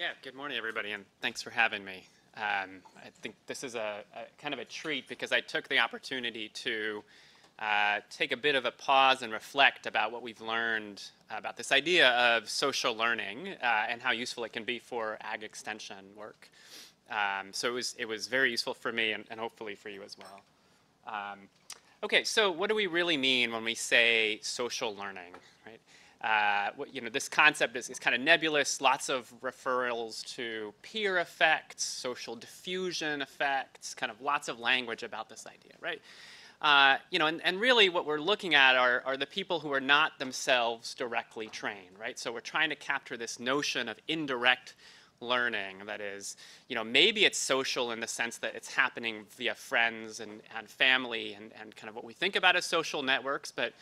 Yeah, good morning, everybody, and thanks for having me. Um, I think this is a, a, kind of a treat because I took the opportunity to uh, take a bit of a pause and reflect about what we've learned about this idea of social learning uh, and how useful it can be for ag extension work. Um, so it was, it was very useful for me and, and hopefully for you as well. Um, okay, so what do we really mean when we say social learning, right? Uh, you know, this concept is, is kind of nebulous, lots of referrals to peer effects, social diffusion effects, kind of lots of language about this idea, right? Uh, you know, and, and really what we're looking at are, are the people who are not themselves directly trained, right? So we're trying to capture this notion of indirect learning that is, you know, maybe it's social in the sense that it's happening via friends and, and family and, and kind of what we think about as social networks, but,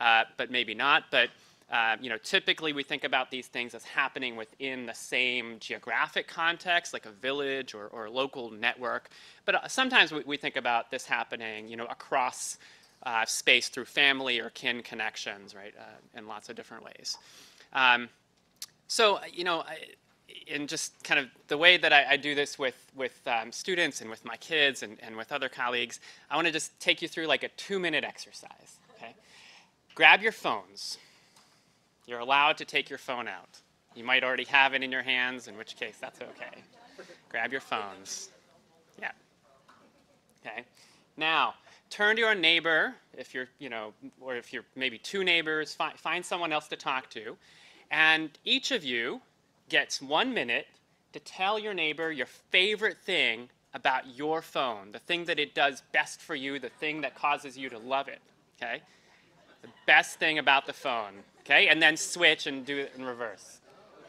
uh, but maybe not. But uh, you know, typically we think about these things as happening within the same geographic context, like a village or, or local network. But uh, sometimes we, we, think about this happening, you know, across uh, space through family or kin connections, right, uh, in lots of different ways. Um, so, you know, in just kind of the way that I, I do this with, with um, students and with my kids and, and with other colleagues, I want to just take you through like a two-minute exercise, okay? Grab your phones you're allowed to take your phone out. You might already have it in your hands, in which case that's okay. Grab your phones. Yeah. Okay. Now, turn to your neighbor, if you're, you know, or if you're maybe two neighbors, fi find someone else to talk to, and each of you gets one minute to tell your neighbor your favorite thing about your phone, the thing that it does best for you, the thing that causes you to love it. Okay? The best thing about the phone. Okay, and then switch and do it in reverse.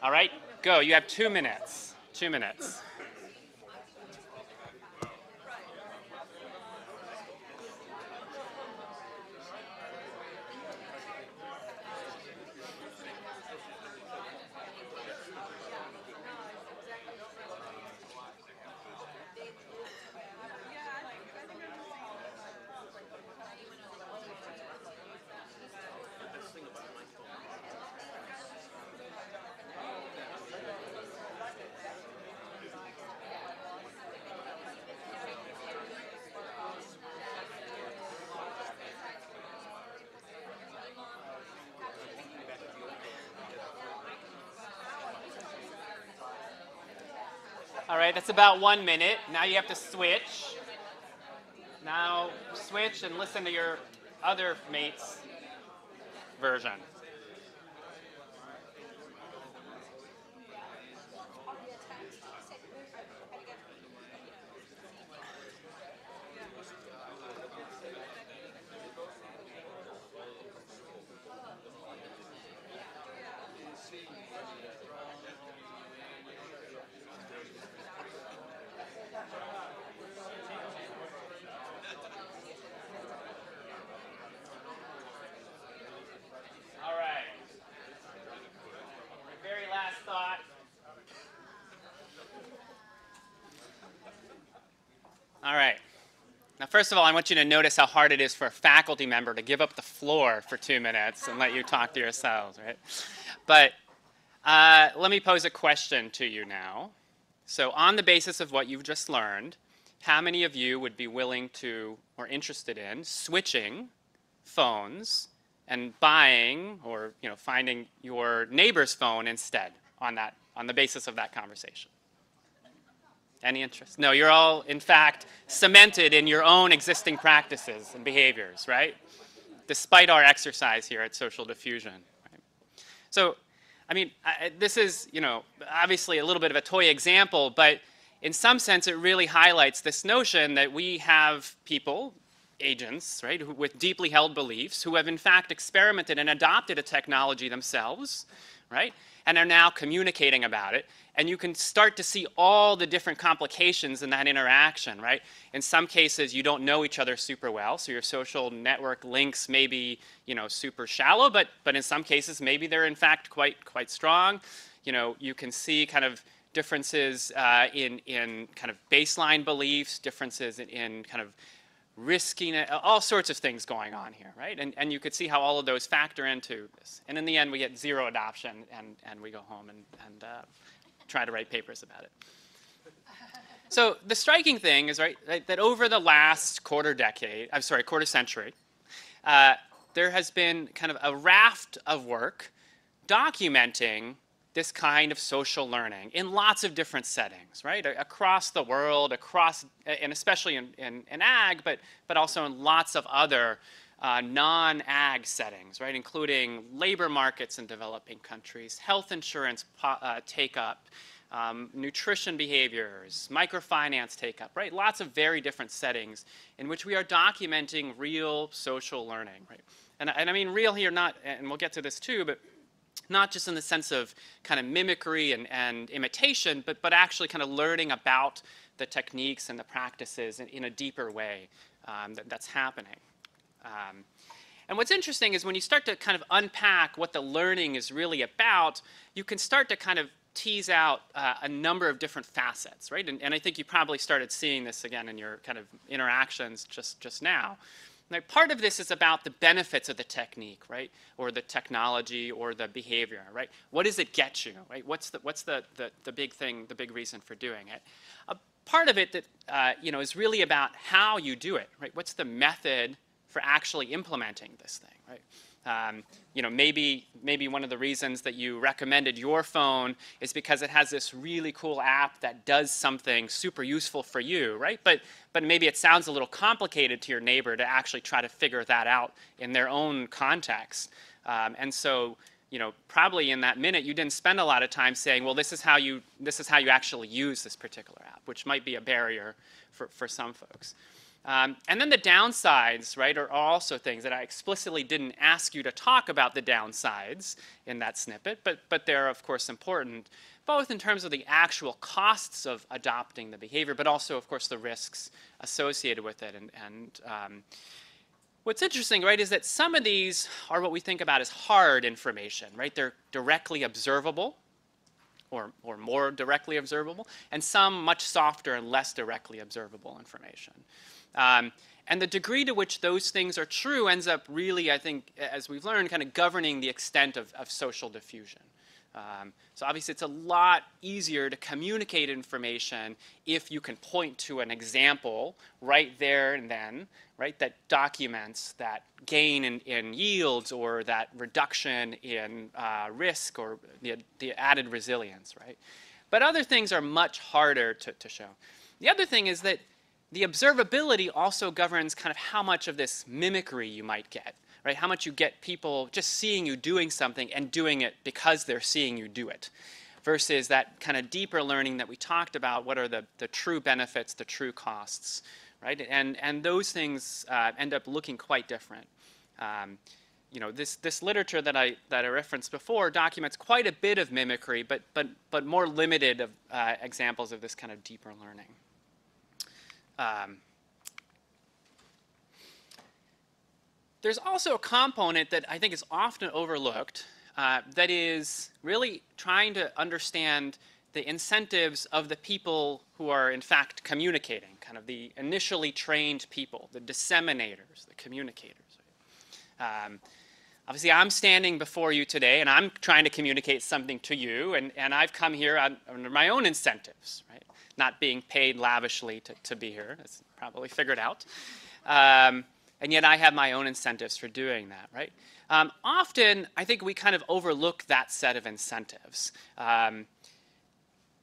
All right, go. You have two minutes. Two minutes. All right, that's about one minute. Now you have to switch. Now switch and listen to your other mate's version. All right. Now, first of all, I want you to notice how hard it is for a faculty member to give up the floor for two minutes and let you talk to yourselves, right? But uh, let me pose a question to you now. So on the basis of what you've just learned, how many of you would be willing to or interested in switching phones and buying or you know finding your neighbor's phone instead on that on the basis of that conversation? Any interest? No, you're all, in fact, cemented in your own existing practices and behaviors, right? Despite our exercise here at Social Diffusion. Right? So, I mean, I, this is, you know, obviously a little bit of a toy example, but in some sense it really highlights this notion that we have people, agents, right, who, with deeply held beliefs who have in fact experimented and adopted a technology themselves, right, and are now communicating about it and you can start to see all the different complications in that interaction, right? In some cases, you don't know each other super well, so your social network links may be, you know, super shallow, but, but in some cases, maybe they're in fact quite, quite strong. You know, you can see kind of differences uh, in, in kind of baseline beliefs, differences in, in kind of risking it, all sorts of things going on here, right? And, and you could see how all of those factor into this. And in the end, we get zero adoption, and, and we go home and, and uh, try to write papers about it. So the striking thing is right that over the last quarter decade, I'm sorry, quarter century, uh, there has been kind of a raft of work documenting this kind of social learning in lots of different settings, right? Across the world, across, and especially in, in, in ag, but, but also in lots of other uh, non-ag settings, right? Including labor markets in developing countries, health insurance uh, take-up, um, nutrition behaviors, microfinance take-up, right? Lots of very different settings in which we are documenting real social learning, right? And, and I mean real here, not, and we'll get to this too, but not just in the sense of kind of mimicry and, and imitation, but, but actually kind of learning about the techniques and the practices in, in a deeper way um, that, that's happening. Um, and what's interesting is when you start to kind of unpack what the learning is really about, you can start to kind of tease out uh, a number of different facets, right? And, and, I think you probably started seeing this again in your kind of interactions just, just now. Now, part of this is about the benefits of the technique, right, or the technology or the behavior, right? What does it get you, right? What's the what's the the, the big thing, the big reason for doing it? A part of it that uh, you know is really about how you do it, right? What's the method for actually implementing this thing, right? Um, you know, maybe, maybe one of the reasons that you recommended your phone is because it has this really cool app that does something super useful for you, right? But, but maybe it sounds a little complicated to your neighbor to actually try to figure that out in their own context. Um, and so, you know, probably in that minute you didn't spend a lot of time saying, well, this is how you, this is how you actually use this particular app, which might be a barrier for, for some folks. Um, and then the downsides, right, are also things that I explicitly didn't ask you to talk about the downsides in that snippet, but, but they're, of course, important, both in terms of the actual costs of adopting the behavior, but also, of course, the risks associated with it. And, and um, what's interesting, right, is that some of these are what we think about as hard information, right? They're directly observable, or, or more directly observable, and some much softer and less directly observable information. Um, and the degree to which those things are true ends up really, I think, as we've learned, kind of governing the extent of, of social diffusion. Um, so obviously it's a lot easier to communicate information if you can point to an example right there and then, right, that documents that gain in, in yields or that reduction in uh, risk or the, the added resilience, right? But other things are much harder to, to show. The other thing is that the observability also governs kind of how much of this mimicry you might get, right? How much you get people just seeing you doing something and doing it because they're seeing you do it versus that kind of deeper learning that we talked about. What are the, the true benefits, the true costs, right? And, and those things uh, end up looking quite different. Um, you know, this, this literature that I, that I referenced before documents quite a bit of mimicry, but, but, but more limited of, uh, examples of this kind of deeper learning. Um, there's also a component that I think is often overlooked uh, that is really trying to understand the incentives of the people who are in fact communicating, kind of the initially trained people, the disseminators, the communicators. Um, obviously, I'm standing before you today and I'm trying to communicate something to you, and, and I've come here on, under my own incentives, right? Not being paid lavishly to, to be here, as probably figured out. Um, and yet I have my own incentives for doing that, right? Um, often, I think we kind of overlook that set of incentives. Um,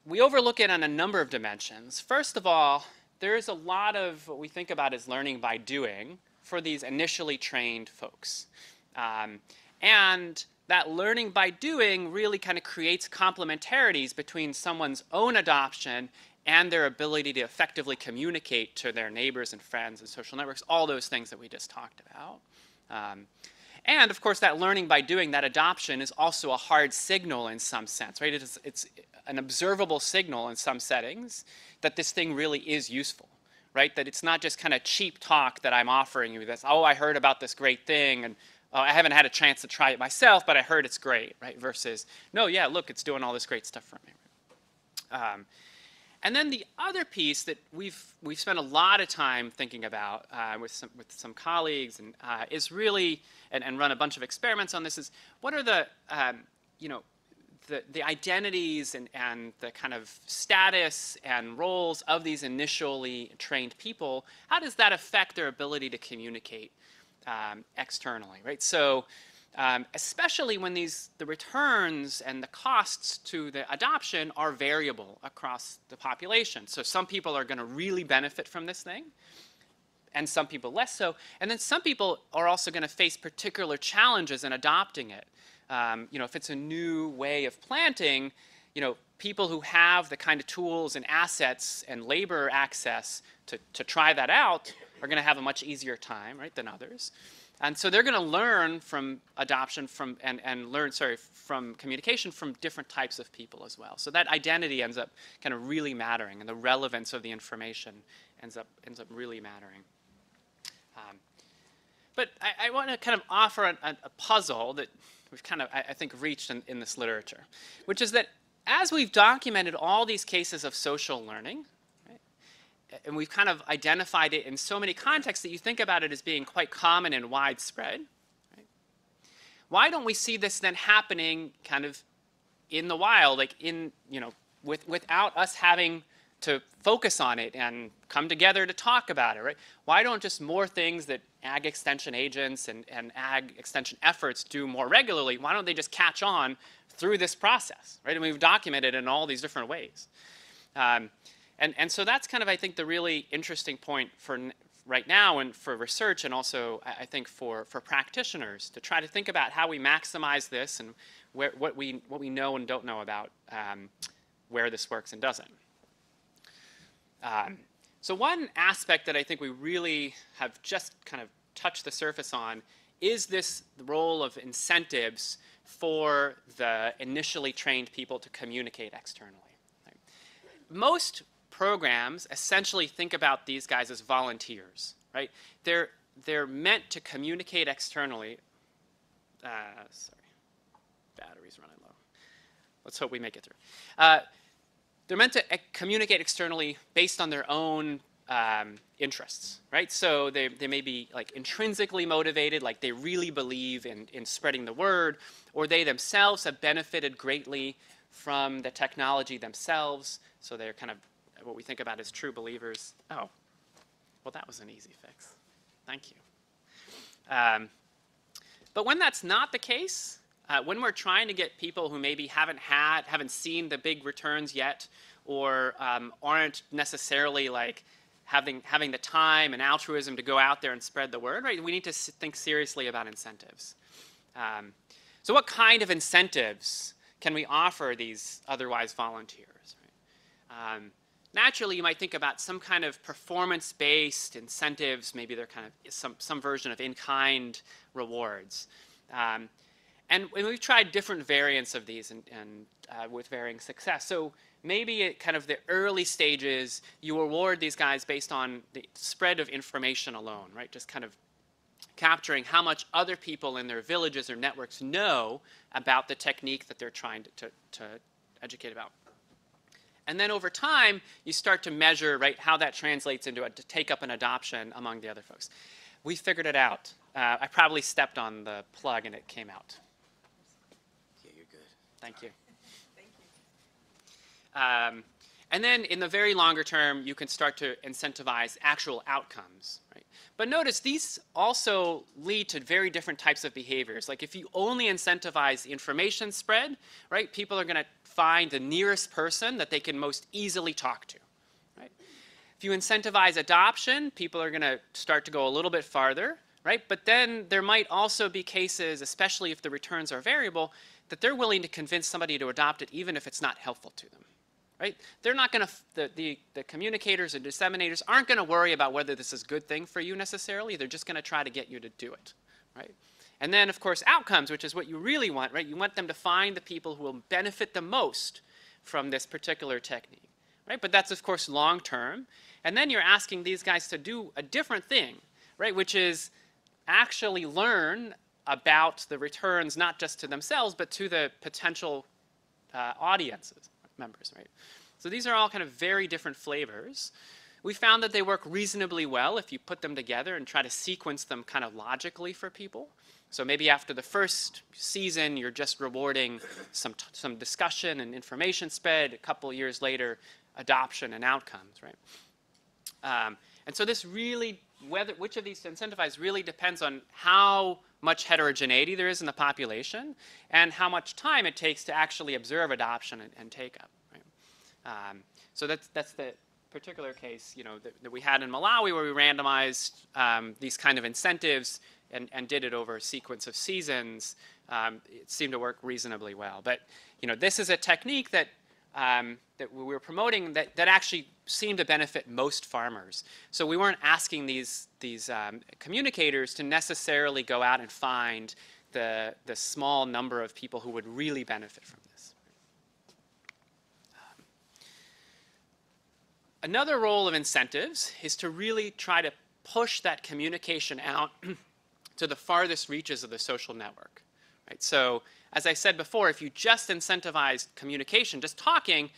we overlook it on a number of dimensions. First of all, there is a lot of what we think about as learning by doing for these initially trained folks. Um, and that learning by doing really kind of creates complementarities between someone's own adoption and their ability to effectively communicate to their neighbors and friends and social networks, all those things that we just talked about. Um, and of course, that learning by doing, that adoption is also a hard signal in some sense, right? It is, it's an observable signal in some settings that this thing really is useful, right? That it's not just kind of cheap talk that I'm offering you that's, oh, I heard about this great thing and oh, I haven't had a chance to try it myself, but I heard it's great, right? Versus, no, yeah, look, it's doing all this great stuff for me. Um, and then the other piece that we've we've spent a lot of time thinking about uh, with some with some colleagues and uh, is really and, and run a bunch of experiments on this is what are the um, you know the, the identities and, and the kind of status and roles of these initially trained people, how does that affect their ability to communicate um, externally, right? So um, especially when these the returns and the costs to the adoption are variable across the population. So some people are going to really benefit from this thing, and some people less so. And then some people are also going to face particular challenges in adopting it. Um, you know, if it's a new way of planting, you know, people who have the kind of tools and assets and labor access to, to try that out are going to have a much easier time, right, than others. And so they're going to learn from adoption from and, and learn, sorry, from communication from different types of people as well. So that identity ends up kind of really mattering and the relevance of the information ends up, ends up really mattering. Um, but I, I want to kind of offer a, a, puzzle that we've kind of, I, I think, reached in, in this literature, which is that as we've documented all these cases of social learning, and we've kind of identified it in so many contexts that you think about it as being quite common and widespread. Right? Why don't we see this then happening kind of in the wild, like in, you know, with, without us having to focus on it and come together to talk about it, right? Why don't just more things that ag extension agents and, and ag extension efforts do more regularly, why don't they just catch on through this process, right? And we've documented in all these different ways. Um, and, and so that's kind of, I think, the really interesting point for right now and for research and also, I think, for, for practitioners to try to think about how we maximize this and where, what, we, what we know and don't know about um, where this works and doesn't. Um, so one aspect that I think we really have just kind of touched the surface on is this role of incentives for the initially trained people to communicate externally. Most programs essentially think about these guys as volunteers, right? They're, they're meant to communicate externally. Uh, sorry, battery's running low. Let's hope we make it through. Uh, they're meant to communicate externally based on their own um, interests, right? So they, they may be like intrinsically motivated, like they really believe in, in spreading the word, or they themselves have benefited greatly from the technology themselves, so they're kind of what we think about as true believers. Oh, well, that was an easy fix. Thank you. Um, but when that's not the case, uh, when we're trying to get people who maybe haven't had, haven't seen the big returns yet, or um, aren't necessarily like having having the time and altruism to go out there and spread the word, right? We need to think seriously about incentives. Um, so, what kind of incentives can we offer these otherwise volunteers? Right? Um, naturally you might think about some kind of performance-based incentives. Maybe they're kind of some, some version of in-kind rewards. Um, and, we've tried different variants of these and, and uh, with varying success. So maybe at kind of the early stages, you reward these guys based on the spread of information alone, right? Just kind of capturing how much other people in their villages or networks know about the technique that they're trying to, to, to educate about. And then over time, you start to measure right, how that translates into a to take up an adoption among the other folks. We figured it out. Uh, I probably stepped on the plug and it came out. Yeah, you're good. Thank you. Thank you. Um, and then in the very longer term, you can start to incentivize actual outcomes. Right? But notice these also lead to very different types of behaviors. Like if you only incentivize information spread, right, people are going to find the nearest person that they can most easily talk to. Right? If you incentivize adoption, people are going to start to go a little bit farther. Right? But then there might also be cases, especially if the returns are variable, that they're willing to convince somebody to adopt it even if it's not helpful to them. Right? They're not going to, the, the, the communicators and disseminators aren't going to worry about whether this is a good thing for you necessarily. They're just going to try to get you to do it. Right? And then, of course, outcomes, which is what you really want, right? You want them to find the people who will benefit the most from this particular technique, right? But that's, of course, long term. And then you're asking these guys to do a different thing, right? Which is actually learn about the returns, not just to themselves, but to the potential uh, audiences, members, right? So these are all kind of very different flavors. We found that they work reasonably well if you put them together and try to sequence them kind of logically for people. So maybe after the first season, you're just rewarding some, some discussion and information spread. A couple years later, adoption and outcomes, right? Um, and so this really, whether which of these to incentivize really depends on how much heterogeneity there is in the population and how much time it takes to actually observe adoption and, and take up. Right? Um, so that's that's the particular case, you know, that, that we had in Malawi where we randomized um, these kind of incentives and, and did it over a sequence of seasons. Um, it seemed to work reasonably well. But you know, this is a technique that um, that we were promoting that, that actually seemed to benefit most farmers. So we weren't asking these, these um, communicators to necessarily go out and find the, the small number of people who would really benefit from this. Um, another role of incentives is to really try to push that communication out to the farthest reaches of the social network. Right? So as I said before, if you just incentivize communication, just talking,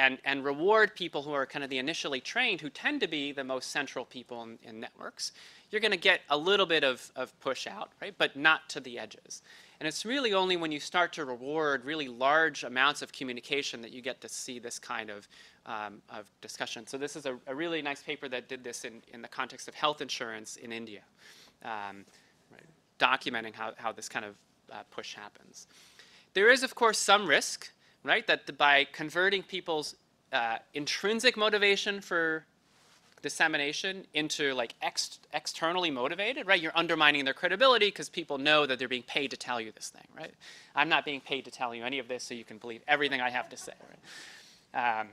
and, and reward people who are kind of the initially trained, who tend to be the most central people in, in networks, you're going to get a little bit of, of push out, right? But not to the edges. And it's really only when you start to reward really large amounts of communication that you get to see this kind of, um, of discussion. So this is a, a, really nice paper that did this in, in the context of health insurance in India, um, right? documenting how, how this kind of uh, push happens. There is, of course, some risk right? That by converting people's uh, intrinsic motivation for dissemination into like ex externally motivated, right? You're undermining their credibility because people know that they're being paid to tell you this thing, right? I'm not being paid to tell you any of this so you can believe everything I have to say, right? Um,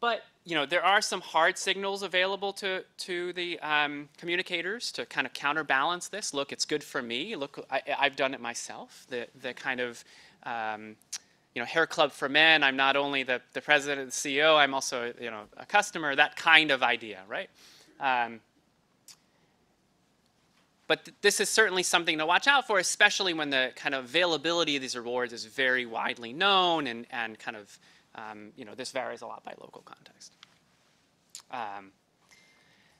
but you know there are some hard signals available to to the um, communicators to kind of counterbalance this. Look, it's good for me. Look, I, have done it myself. The the kind of um, you know, hair club for men. I'm not only the, the president and CEO, I'm also, you know, a customer, that kind of idea, right? Um, but th this is certainly something to watch out for, especially when the kind of availability of these rewards is very widely known and, and kind of, um, you know, this varies a lot by local context. Um,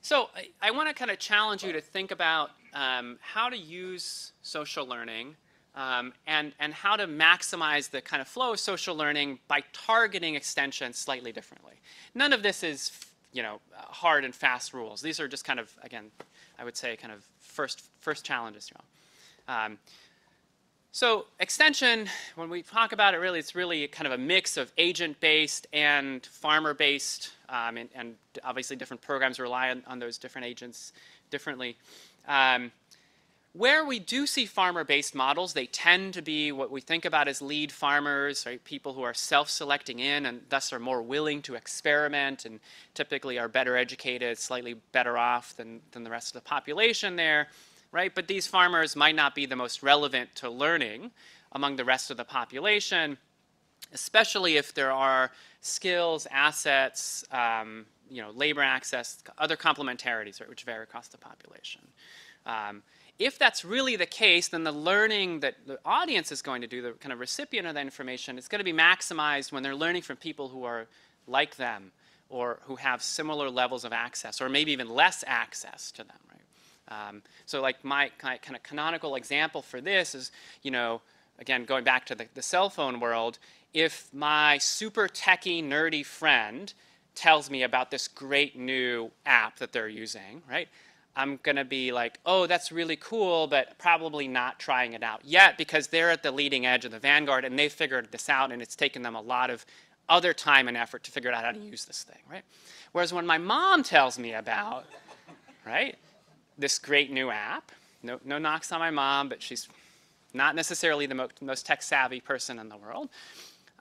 so I, I want to kind of challenge you to think about um, how to use social learning um, and, and how to maximize the kind of flow of social learning by targeting extensions slightly differently. None of this is, you know, hard and fast rules. These are just kind of, again, I would say kind of first, first challenges. Um, so extension, when we talk about it, really, it's really kind of a mix of agent-based and farmer-based, um, and, and, obviously different programs rely on, on those different agents differently. Um, where we do see farmer-based models, they tend to be what we think about as lead farmers, right? People who are self-selecting in and thus are more willing to experiment and typically are better educated, slightly better off than, than the rest of the population there, right? But these farmers might not be the most relevant to learning among the rest of the population, especially if there are skills, assets, um, you know, labor access, other complementarities, right, which vary across the population. Um, if that's really the case, then the learning that the audience is going to do, the kind of recipient of that information, is going to be maximized when they're learning from people who are like them or who have similar levels of access or maybe even less access to them, right? Um, so like my kind of canonical example for this is, you know, again, going back to the, the cell phone world, if my super techie, nerdy friend tells me about this great new app that they're using, right? I'm going to be like, oh, that's really cool, but probably not trying it out yet because they're at the leading edge of the vanguard and they figured this out and it's taken them a lot of other time and effort to figure out how to use this thing, right? Whereas when my mom tells me about, right, this great new app, no, no knocks on my mom, but she's not necessarily the mo most tech savvy person in the world,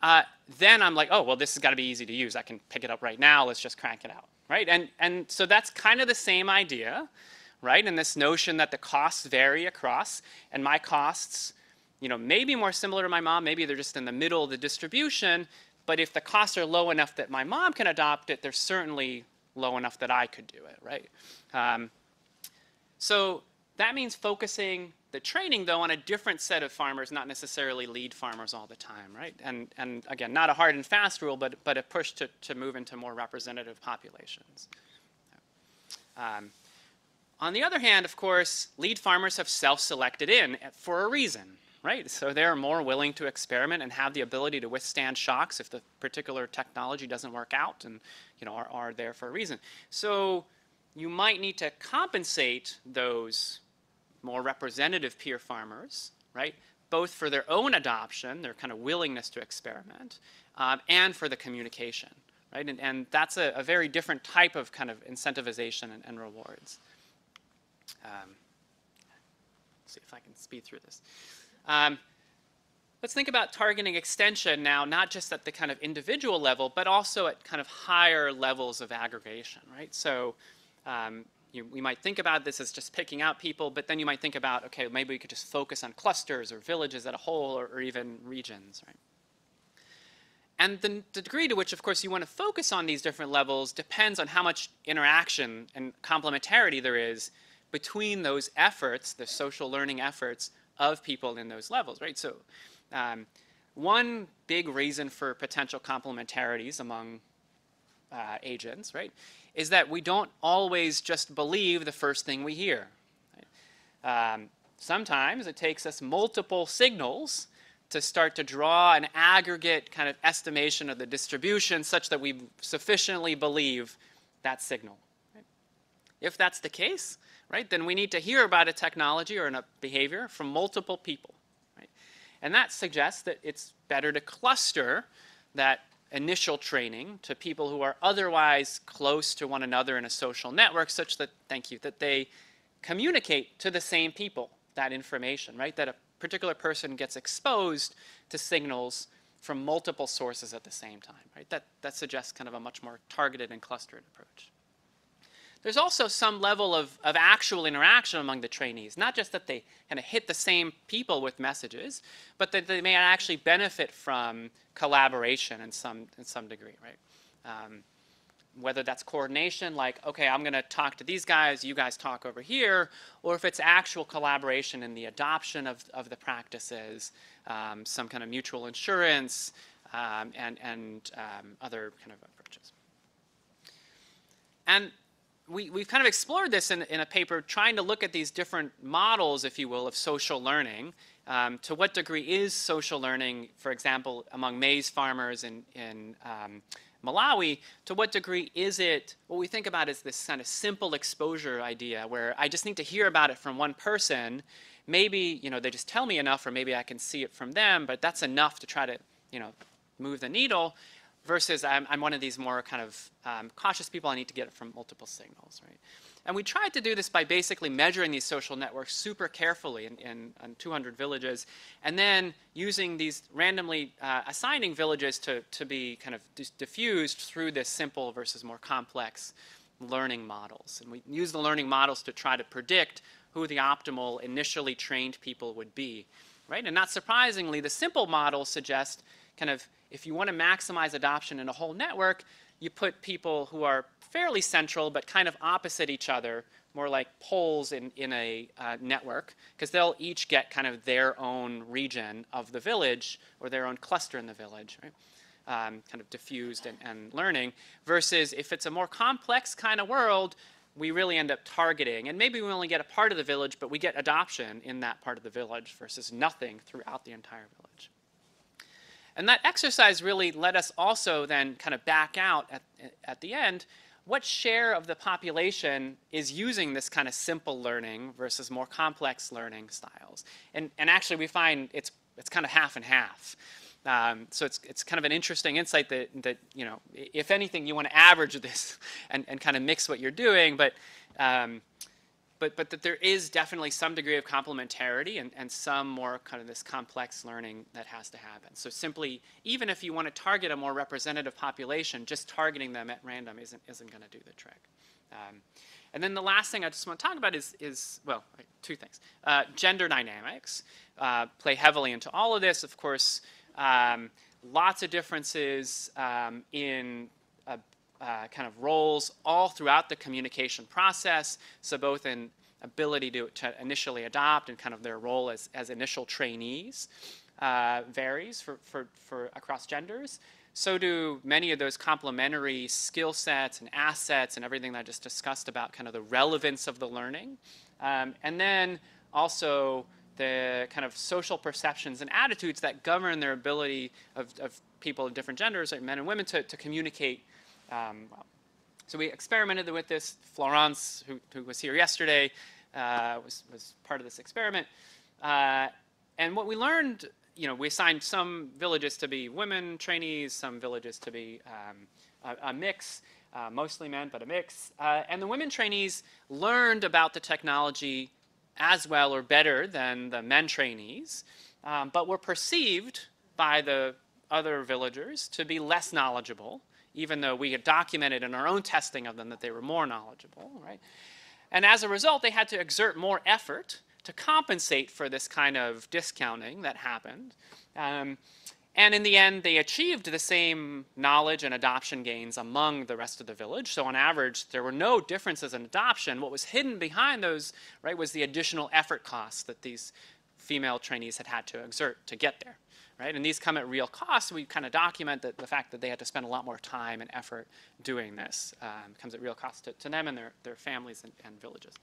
uh, then I'm like, oh, well, this has got to be easy to use. I can pick it up right now. Let's just crank it out right? And, and so that's kind of the same idea, right? And this notion that the costs vary across, and my costs, you know, maybe more similar to my mom, maybe they're just in the middle of the distribution, but if the costs are low enough that my mom can adopt it, they're certainly low enough that I could do it, right? Um, so that means focusing the training, though, on a different set of farmers, not necessarily lead farmers all the time, right? And, and again, not a hard and fast rule, but, but a push to, to move into more representative populations. Um, On the other hand, of course, lead farmers have self-selected in for a reason, right? So they're more willing to experiment and have the ability to withstand shocks if the particular technology doesn't work out and, you know, are, are there for a reason. So you might need to compensate those more representative peer farmers, right? Both for their own adoption, their kind of willingness to experiment, um, and for the communication, right? And, and that's a, a, very different type of kind of incentivization and, and rewards. Um, see if I can speed through this. Um, let's think about targeting extension now, not just at the kind of individual level, but also at kind of higher levels of aggregation, right? So um, you, we might think about this as just picking out people, but then you might think about, okay, maybe we could just focus on clusters or villages as a whole or, or even regions, right? And the, the, degree to which, of course, you want to focus on these different levels depends on how much interaction and complementarity there is between those efforts, the social learning efforts of people in those levels, right? So um, one big reason for potential complementarities among uh, agents, right, is that we don't always just believe the first thing we hear. Um, sometimes it takes us multiple signals to start to draw an aggregate kind of estimation of the distribution such that we sufficiently believe that signal. If that's the case, right, then we need to hear about a technology or a behavior from multiple people. Right? And that suggests that it's better to cluster that initial training to people who are otherwise close to one another in a social network such that, thank you, that they communicate to the same people that information, right? That a particular person gets exposed to signals from multiple sources at the same time, right? That, that suggests kind of a much more targeted and clustered approach. There's also some level of, of actual interaction among the trainees, not just that they kind of hit the same people with messages, but that they may actually benefit from collaboration in some, in some degree, right? Um, whether that's coordination, like, okay, I'm going to talk to these guys, you guys talk over here, or if it's actual collaboration in the adoption of, of the practices, um, some kind of mutual insurance, um, and, and um, other kind of approaches. And we, we've kind of explored this in, in a paper trying to look at these different models, if you will, of social learning. Um, to what degree is social learning, for example, among maize farmers in, in um, Malawi, to what degree is it, what we think about is this kind of simple exposure idea where I just need to hear about it from one person. Maybe, you know, they just tell me enough or maybe I can see it from them, but that's enough to try to, you know, move the needle versus I'm, I'm one of these more kind of um, cautious people. I need to get it from multiple signals, right? And we tried to do this by basically measuring these social networks super carefully in, in, in 200 villages, and then using these randomly uh, assigning villages to, to be kind of diffused through this simple versus more complex learning models. And we use the learning models to try to predict who the optimal initially trained people would be, right? And not surprisingly, the simple models suggest kind of if you want to maximize adoption in a whole network, you put people who are fairly central but kind of opposite each other, more like poles in, in a uh, network, because they'll each get kind of their own region of the village or their own cluster in the village, right? Um, kind of diffused and, and learning, versus if it's a more complex kind of world, we really end up targeting, and maybe we only get a part of the village, but we get adoption in that part of the village versus nothing throughout the entire village. And that exercise really let us also then kind of back out at, at the end what share of the population is using this kind of simple learning versus more complex learning styles. And, and actually we find it's, it's kind of half and half. Um, so it's, it's kind of an interesting insight that, that, you know, if anything, you want to average this and, and kind of mix what you're doing. But um, but, but that there is definitely some degree of complementarity and, and some more kind of this complex learning that has to happen. So simply, even if you want to target a more representative population, just targeting them at random isn't, isn't going to do the trick. Um, and then the last thing I just want to talk about is, is well, two things. Uh, gender dynamics uh, play heavily into all of this. Of course, um, lots of differences um, in uh, kind of roles all throughout the communication process. So both in ability to, to initially adopt and kind of their role as, as initial trainees uh, varies for, for, for across genders. so do many of those complementary skill sets and assets and everything that I just discussed about kind of the relevance of the learning. Um, and then also the kind of social perceptions and attitudes that govern their ability of, of people of different genders, like men and women, to, to communicate um, well. So we experimented with this. Florence, who, who was here yesterday, uh, was, was part of this experiment. Uh, and what we learned, you know, we assigned some villages to be women trainees, some villages to be um, a, a, mix, uh, mostly men, but a mix. Uh, and the women trainees learned about the technology as well or better than the men trainees, um, but were perceived by the other villagers to be less knowledgeable, even though we had documented in our own testing of them that they were more knowledgeable, right? And as a result, they had to exert more effort to compensate for this kind of discounting that happened. Um, and in the end, they achieved the same knowledge and adoption gains among the rest of the village. So on average, there were no differences in adoption. What was hidden behind those, right, was the additional effort costs that these female trainees had had to exert to get there, right? And these come at real cost. We kind of document that the fact that they had to spend a lot more time and effort doing this um, comes at real cost to, to them and their, their families and, and villages.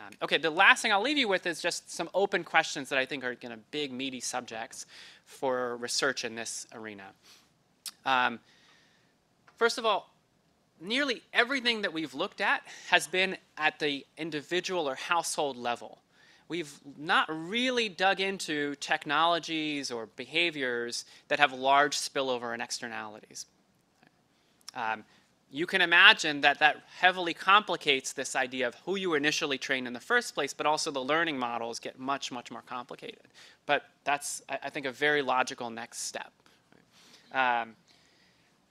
Um, okay, the last thing I'll leave you with is just some open questions that I think are going to big, meaty subjects for research in this arena. Um, first of all, nearly everything that we've looked at has been at the individual or household level. We've not really dug into technologies or behaviors that have large spillover and externalities. Um, you can imagine that that heavily complicates this idea of who you initially train in the first place, but also the learning models get much, much more complicated. But that's, I think, a very logical next step. Um,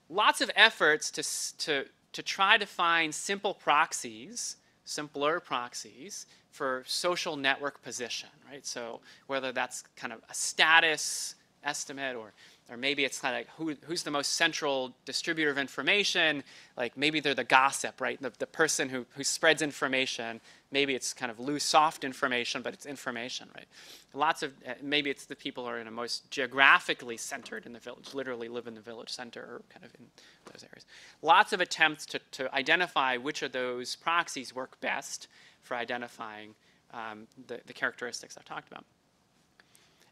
lots of efforts to, to, to try to find simple proxies, simpler proxies, for social network position, right? So whether that's kind of a status estimate or or maybe it's kind of like who, who's the most central distributor of information. Like maybe they're the gossip, right? The, the person who, who spreads information. Maybe it's kind of loose, soft information, but it's information, right? Lots of, uh, maybe it's the people who are in a most geographically centered in the village, literally live in the village center or kind of in those areas. Lots of attempts to, to identify which of those proxies work best for identifying um, the, the characteristics I've talked about.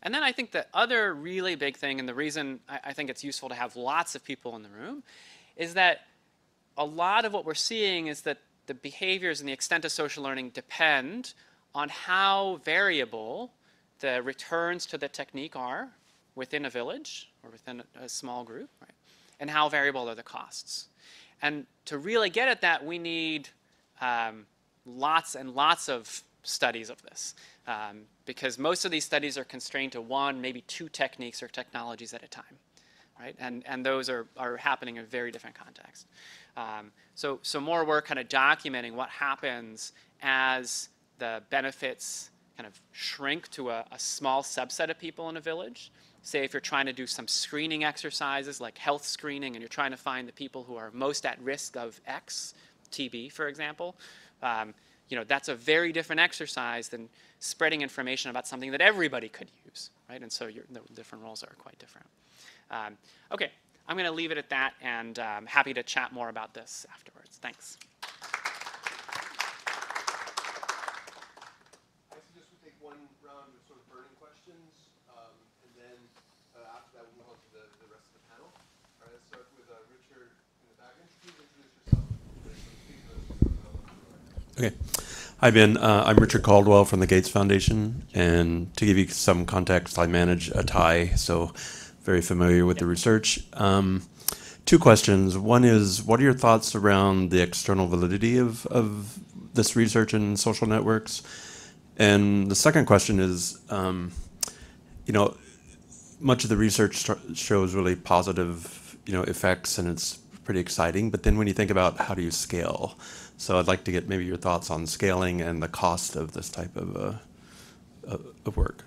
And then I think the other really big thing, and the reason I, I think it's useful to have lots of people in the room, is that a lot of what we're seeing is that the behaviors and the extent of social learning depend on how variable the returns to the technique are within a village or within a, small group, right? And how variable are the costs. And to really get at that, we need um, lots and lots of studies of this um, because most of these studies are constrained to one, maybe two techniques or technologies at a time, right? And, and those are, are happening in very different contexts. Um, so, so more work kind of documenting what happens as the benefits kind of shrink to a, a small subset of people in a village. Say if you're trying to do some screening exercises like health screening and you're trying to find the people who are most at risk of X, TB, for example, um, you know, that's a very different exercise than spreading information about something that everybody could use, right? And so the different roles are quite different. Um, okay, I'm going to leave it at that and um, happy to chat more about this afterwards. Thanks. I suggest we take one round of sort of burning questions, um, and then uh, after that we'll move on to the, the rest of the panel. All right, let's start with uh, Richard in the back. Please introduce yourself. Okay. Hi, Ben. Uh, I'm Richard Caldwell from the Gates Foundation. And to give you some context, I manage ATAI, so very familiar with the research. Um, two questions. One is what are your thoughts around the external validity of, of this research in social networks? And the second question is, um, you know, much of the research shows really positive, you know, effects, and it's pretty exciting. But then when you think about how do you scale, so I'd like to get maybe your thoughts on scaling and the cost of this type of, uh, of work.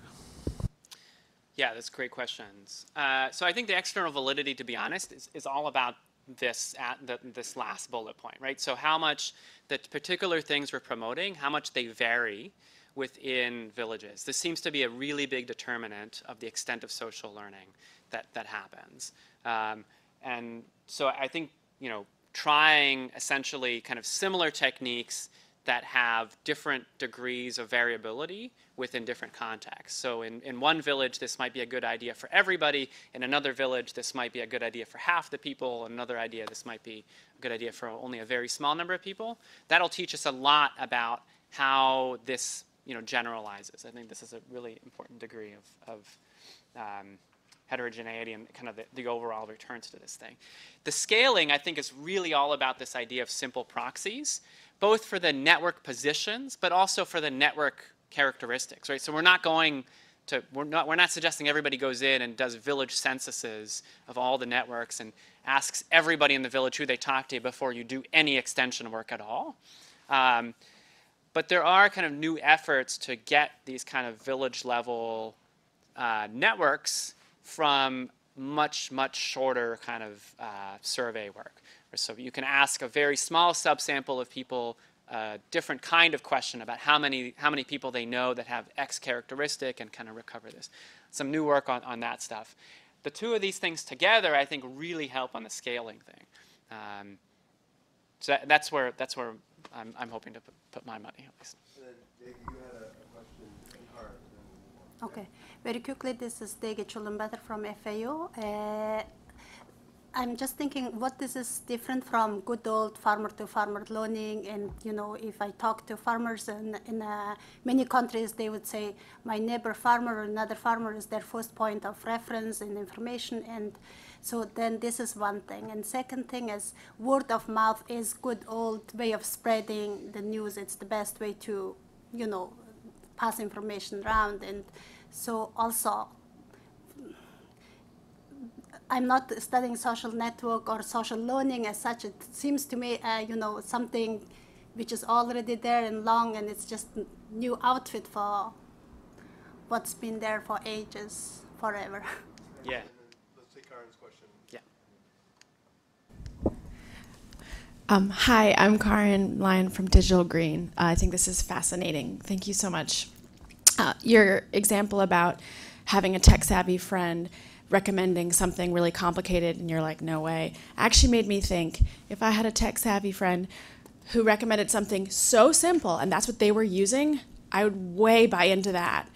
Yeah, that's great questions. Uh, so I think the external validity, to be honest, is, is all about this at the, this last bullet point, right? So how much the particular things we're promoting, how much they vary within villages. This seems to be a really big determinant of the extent of social learning that, that happens. Um, and so I think you know trying essentially kind of similar techniques that have different degrees of variability within different contexts. So in, in one village, this might be a good idea for everybody. In another village, this might be a good idea for half the people. Another idea, this might be a good idea for only a very small number of people. That'll teach us a lot about how this you know, generalizes. I think this is a really important degree of, of um, heterogeneity and kind of the, the overall returns to this thing. The scaling, I think, is really all about this idea of simple proxies, both for the network positions, but also for the network characteristics, right? So we're not going to, we're not, we're not suggesting everybody goes in and does village censuses of all the networks and asks everybody in the village who they talk to before you do any extension work at all. Um, but there are kind of new efforts to get these kind of village level uh, networks from much, much shorter kind of uh, survey work. So you can ask a very small subsample of people a different kind of question about how many, how many people they know that have X characteristic and kind of recover this. Some new work on, on that stuff. The two of these things together, I think, really help on the scaling thing. Um, so that, that's where, that's where I'm, I'm hoping to put, put my money, at least. And then, Dave, you had a, a question in heart. and then we'll move on. Okay, very quickly, this is Dege Chuluunbaatar from FAO. Uh, I'm just thinking what this is different from good old farmer to farmer loaning. And, you know, if I talk to farmers in, in uh, many countries, they would say my neighbor farmer or another farmer is their first point of reference and information. And so then this is one thing. And second thing is word of mouth is good old way of spreading the news. It's the best way to, you know, pass information around. And so also, I'm not studying social network or social learning as such. It seems to me, uh, you know, something which is already there and long, and it's just new outfit for what's been there for ages, forever. Yeah. Let's take Karen's question. Yeah. Um, hi, I'm Karen Lyon from Digital Green. Uh, I think this is fascinating. Thank you so much. Uh, your example about having a tech savvy friend recommending something really complicated and you're like, no way, actually made me think if I had a tech savvy friend who recommended something so simple and that's what they were using, I would way buy into that.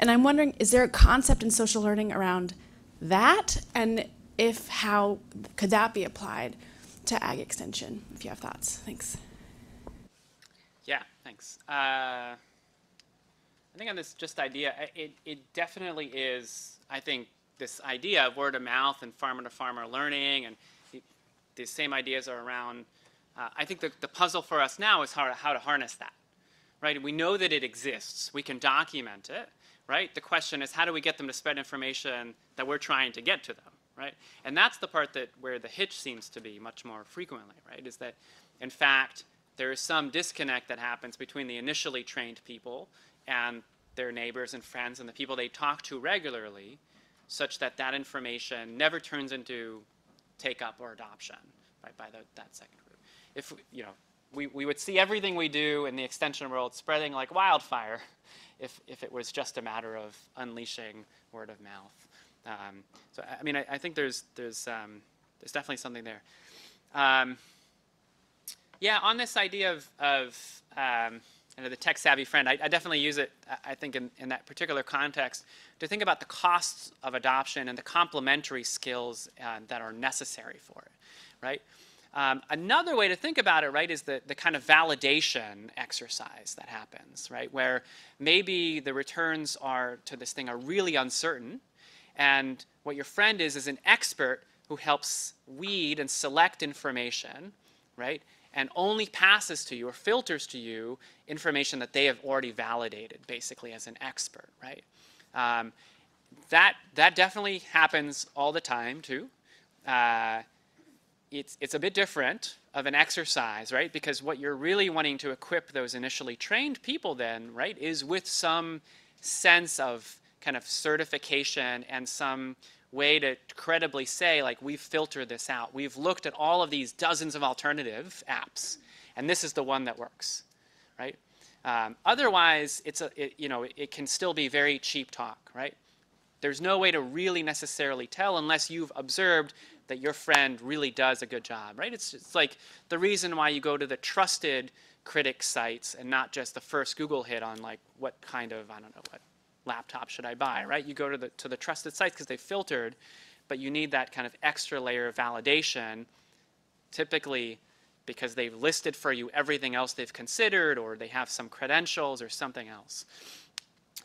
And I'm wondering, is there a concept in social learning around that? And if how could that be applied to ag extension? If you have thoughts, thanks. Yeah, thanks. Uh, I think on this just idea, it, it definitely is, I think, this idea of word of mouth and farmer to farmer learning and the, the same ideas are around. Uh, I think the, the puzzle for us now is how to, how to harness that, right? We know that it exists. We can document it, right? The question is how do we get them to spread information that we're trying to get to them, right? And that's the part that where the hitch seems to be much more frequently, right? Is that in fact there is some disconnect that happens between the initially trained people and their neighbors and friends and the people they talk to regularly, such that that information never turns into take up or adoption right, by the, that second group. If you know, we, we would see everything we do in the extension world spreading like wildfire if, if it was just a matter of unleashing word of mouth. Um, so I mean, I, I think there's there's um, there's definitely something there. Um, yeah, on this idea of, of um, know, the tech savvy friend, I, I definitely use it, I- I think, in, in that particular context to think about the costs of adoption and the complementary skills uh, that are necessary for it, right? Um, another way to think about it, right, is the, the kind of validation exercise that happens, right, where maybe the returns are to this thing are really uncertain, and what your friend is is an expert who helps weed and select information, right, and only passes to you or filters to you information that they have already validated, basically as an expert, right? Um, that that definitely happens all the time too. Uh, it's it's a bit different of an exercise, right? Because what you're really wanting to equip those initially trained people then, right, is with some sense of kind of certification and some way to credibly say like we've filtered this out. We've looked at all of these dozens of alternative apps, and this is the one that works, right? Um, otherwise, it's a it, you know it can still be very cheap talk, right? There's no way to really necessarily tell unless you've observed that your friend really does a good job, right? It's, it's like the reason why you go to the trusted critic sites and not just the first Google hit on like what kind of, I don't know, what laptop should I buy, right? You go to the, to the trusted sites because they filtered, but you need that kind of extra layer of validation, typically because they've listed for you everything else they've considered or they have some credentials or something else.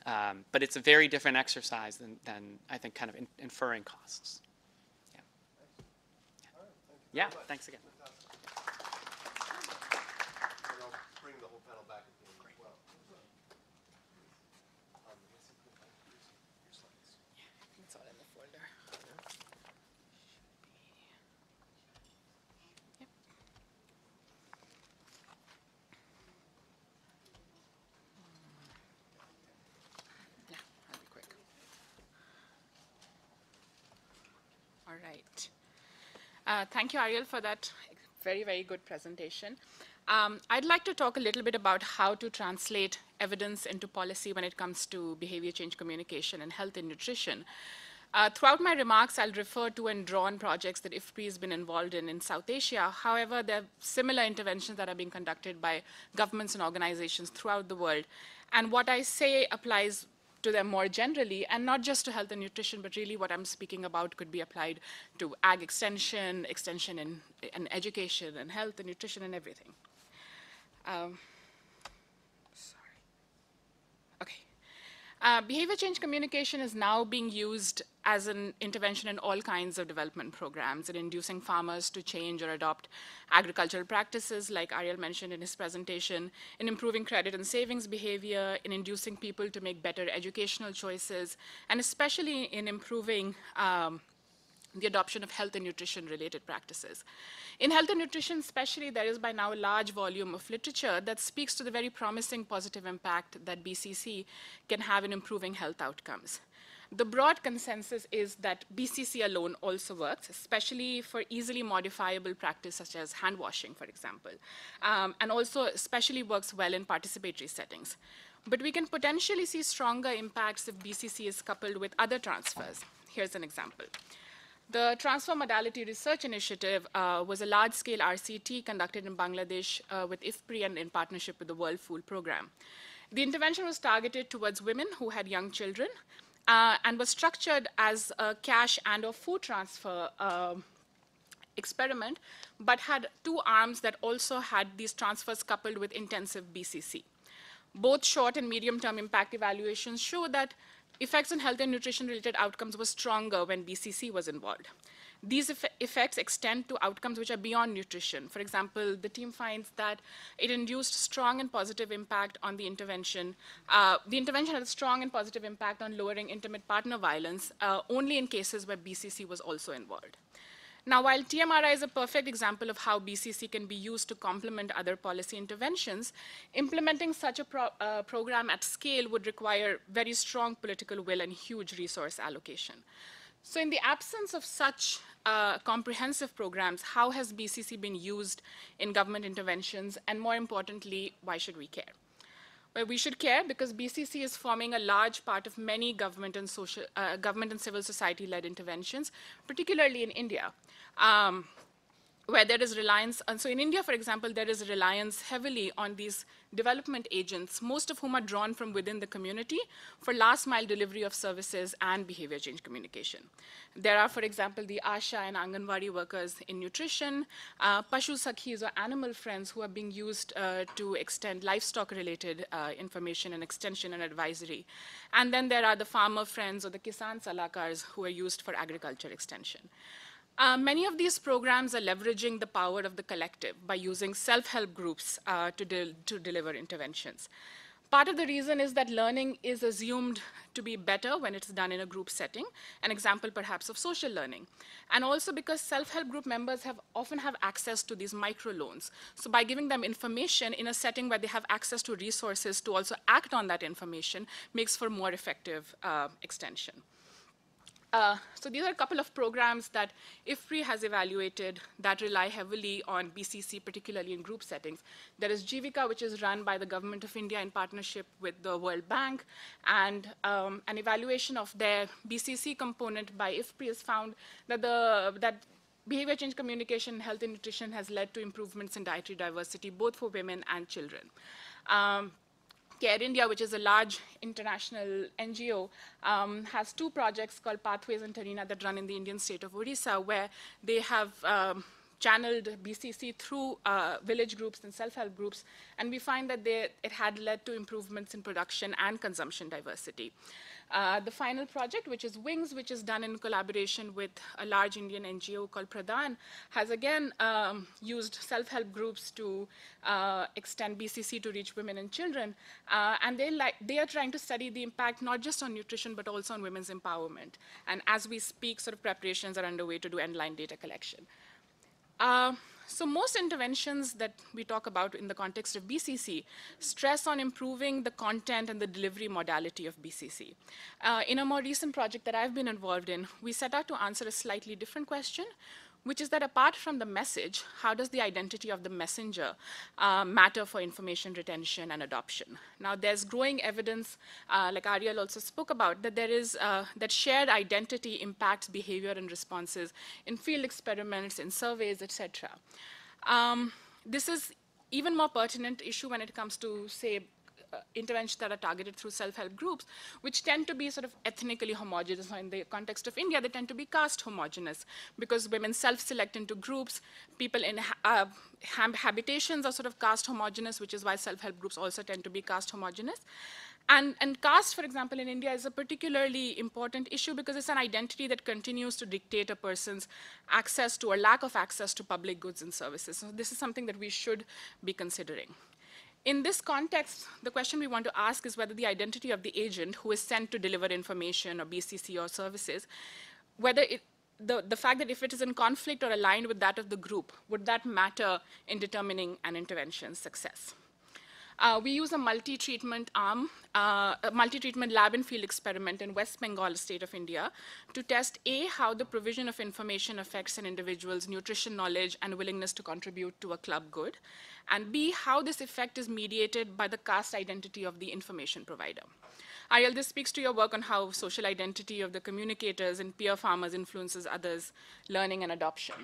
Um, but it's a very different exercise than, than I think, kind of in, inferring costs. Yeah. Yeah, thanks again. And I'll bring the whole panel back at the end as well. Um, It's all in the folder. Yeah, I'll be quick. All right. Uh, Thank you, Ariel, for that very, very good presentation. Um, I'd like to talk a little bit about how to translate evidence into policy when it comes to behavior change communication and health and nutrition. Uh, Throughout my remarks, I'll refer to and draw on projects that IFPRI has been involved in in South Asia. However, there are similar interventions that are being conducted by governments and organizations throughout the world. And what I say applies to them more generally, and not just to health and nutrition, but really what I'm speaking about could be applied to ag extension, extension in, in education, and health and nutrition, and everything. Um, sorry. Okay. Uh, behavior change communication is now being used as an intervention in all kinds of development programs. In inducing farmers to change or adopt agricultural practices, like Ariel mentioned in his presentation, in improving credit and savings behavior, in inducing people to make better educational choices, and especially in improving um, the adoption of health and nutrition related practices. In health and nutrition, especially, there is by now a large volume of literature that speaks to the very promising positive impact that BCC can have in improving health outcomes. The broad consensus is that BCC alone also works, especially for easily modifiable practice such as hand washing, for example, um, and also especially works well in participatory settings. But we can potentially see stronger impacts if BCC is coupled with other transfers. Here's an example. The Transfer Modality Research Initiative uh, was a large-scale RCT conducted in Bangladesh uh, with IFPRI and in partnership with the World Food Programme. The intervention was targeted towards women who had young children uh, and was structured as a cash and or food transfer um, experiment, but had two arms that also had these transfers coupled with intensive BCC. Both short and medium-term impact evaluations show that effects on health and nutrition-related outcomes were stronger when BCC was involved. These eff effects extend to outcomes which are beyond nutrition. For example, the team finds that it induced strong and positive impact on the intervention. Uh, the intervention had a strong and positive impact on lowering intimate partner violence, uh, only in cases where BCC was also involved. Now, while TMRI is a perfect example of how BCC can be used to complement other policy interventions, implementing such a pro uh, program at scale would require very strong political will and huge resource allocation. So in the absence of such uh, comprehensive programs, how has BCC been used in government interventions? And more importantly, why should we care? We should care because BCC is forming a large part of many government and, social, uh, government and civil society-led interventions, particularly in India. Um, where there is reliance, and so in India, for example, there is reliance heavily on these development agents, most of whom are drawn from within the community for last mile delivery of services and behavior change communication. There are, for example, the ASHA and Anganwadi workers in nutrition, uh, Pashu Sakhis or animal friends who are being used uh, to extend livestock related uh, information and extension and advisory. And then there are the farmer friends or the Kisan Salakars who are used for agriculture extension. Uh, many of these programs are leveraging the power of the collective by using self-help groups uh, to, de to deliver interventions. Part of the reason is that learning is assumed to be better when it's done in a group setting, an example perhaps of social learning. And also because self-help group members have often have access to these microloans. So by giving them information in a setting where they have access to resources to also act on that information makes for more effective uh, extension. Uh, so these are a couple of programs that IFPRI has evaluated that rely heavily on BCC, particularly in group settings. There is Jivika, which is run by the Government of India in partnership with the World Bank, and um, an evaluation of their BCC component by IFPRI has found that, the, that behavior change communication, health and nutrition has led to improvements in dietary diversity, both for women and children. Um, Care India, which is a large international NGO, um, has two projects called Pathways and Tarina that run in the Indian state of Odisha, where they have um, channeled BCC through uh, village groups and self-help groups, and we find that they, it had led to improvements in production and consumption diversity. Uh, the final project, which is Wings, which is done in collaboration with a large Indian NGO called PRADAN, has again um, used self-help groups to uh, extend BCC to reach women and children. Uh, and they, like, they are trying to study the impact not just on nutrition, but also on women's empowerment. And as we speak, sort of preparations are underway to do end-line data collection. Uh, so most interventions that we talk about in the context of BCC stress on improving the content and the delivery modality of BCC. Uh, in a more recent project that I've been involved in, we set out to answer a slightly different question, which is that apart from the message, how does the identity of the messenger uh, matter for information retention and adoption? Now, there's growing evidence, uh, like Ariel also spoke about, that there is uh, that shared identity impacts behavior and responses in field experiments, in surveys, etc. Um, this is even more pertinent issue when it comes to, say, uh, interventions that are targeted through self-help groups, which tend to be sort of ethnically homogenous. In the context of India, they tend to be caste homogenous because women self-select into groups. People in uh, habitations are sort of caste homogenous, which is why self-help groups also tend to be caste homogenous. And, and caste, for example, in India is a particularly important issue because it's an identity that continues to dictate a person's access to or lack of access to public goods and services. So this is something that we should be considering. In this context, the question we want to ask is whether the identity of the agent who is sent to deliver information or BCC or services, whether it, the, the fact that if it is in conflict or aligned with that of the group, would that matter in determining an intervention's success? Uh, we use a multi-treatment arm, uh, a multi-treatment lab and field experiment in West Bengal, state of India, to test A, how the provision of information affects an individual's nutrition knowledge and willingness to contribute to a club good, and B, how this effect is mediated by the caste identity of the information provider. Ariel, this speaks to your work on how social identity of the communicators and peer farmers influences others' learning and adoption.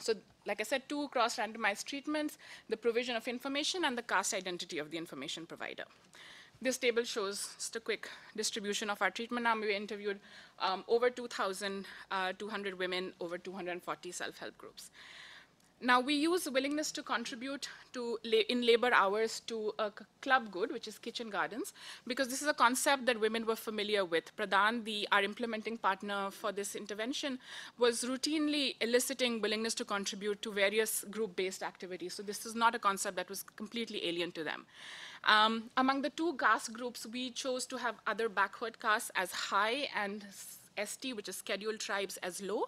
So like I said, two cross-randomized treatments, the provision of information and the caste identity of the information provider. This table shows just a quick distribution of our treatment arm. We interviewed um, over 2,200 uh, women, over 240 self-help groups. Now, we use willingness to contribute to la in labor hours to a club good, which is kitchen gardens, because this is a concept that women were familiar with. PRADAN, the, our implementing partner for this intervention, was routinely eliciting willingness to contribute to various group-based activities. So this is not a concept that was completely alien to them. Um, among the two caste groups, we chose to have other backward castes as high and ST, which is scheduled tribes, as low.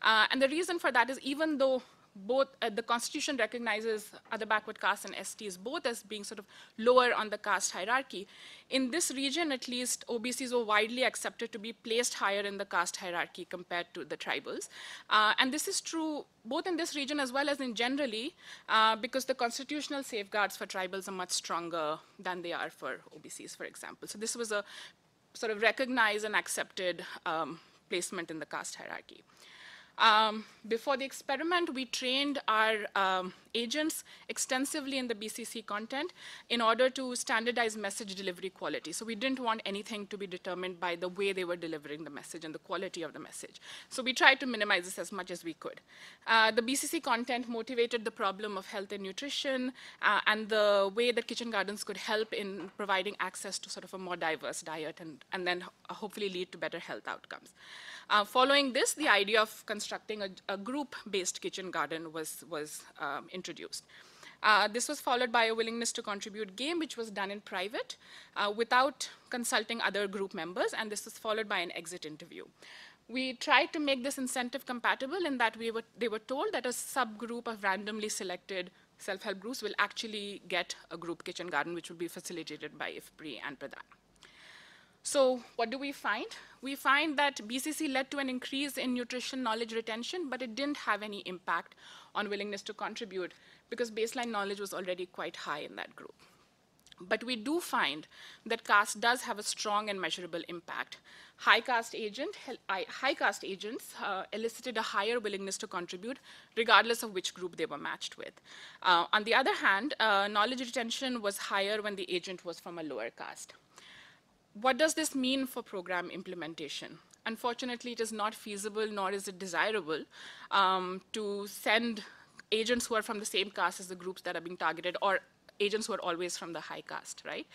Uh, and the reason for that is even though both uh, the constitution recognizes other backward castes and STs both as being sort of lower on the caste hierarchy. In this region, at least, OBCs were widely accepted to be placed higher in the caste hierarchy compared to the tribals. Uh, and this is true both in this region as well as in generally, uh, because the constitutional safeguards for tribals are much stronger than they are for OBCs, for example. So this was a sort of recognized and accepted um, placement in the caste hierarchy. Um, before the experiment, we trained our um, agents extensively in the BCC content in order to standardize message delivery quality. So we didn't want anything to be determined by the way they were delivering the message and the quality of the message. So we tried to minimize this as much as we could. Uh, the BCC content motivated the problem of health and nutrition uh, and the way that kitchen gardens could help in providing access to sort of a more diverse diet and, and then hopefully lead to better health outcomes. Uh, following this, the idea of constructing a, a group-based kitchen garden was, was um, introduced. Uh, this was followed by a willingness to contribute game, which was done in private uh, without consulting other group members, and this was followed by an exit interview. We tried to make this incentive compatible in that we were, they were told that a subgroup of randomly selected self-help groups will actually get a group kitchen garden, which will be facilitated by IFPRI and PRADAN. So what do we find? We find that BCC led to an increase in nutrition knowledge retention, but it didn't have any impact on willingness to contribute because baseline knowledge was already quite high in that group. But we do find that caste does have a strong and measurable impact. High caste agent, high caste agents uh, elicited a higher willingness to contribute, regardless of which group they were matched with. Uh, on the other hand, uh, knowledge retention was higher when the agent was from a lower caste. What does this mean for program implementation? Unfortunately, it is not feasible nor is it desirable um, to send agents who are from the same caste as the groups that are being targeted or agents who are always from the high caste, right?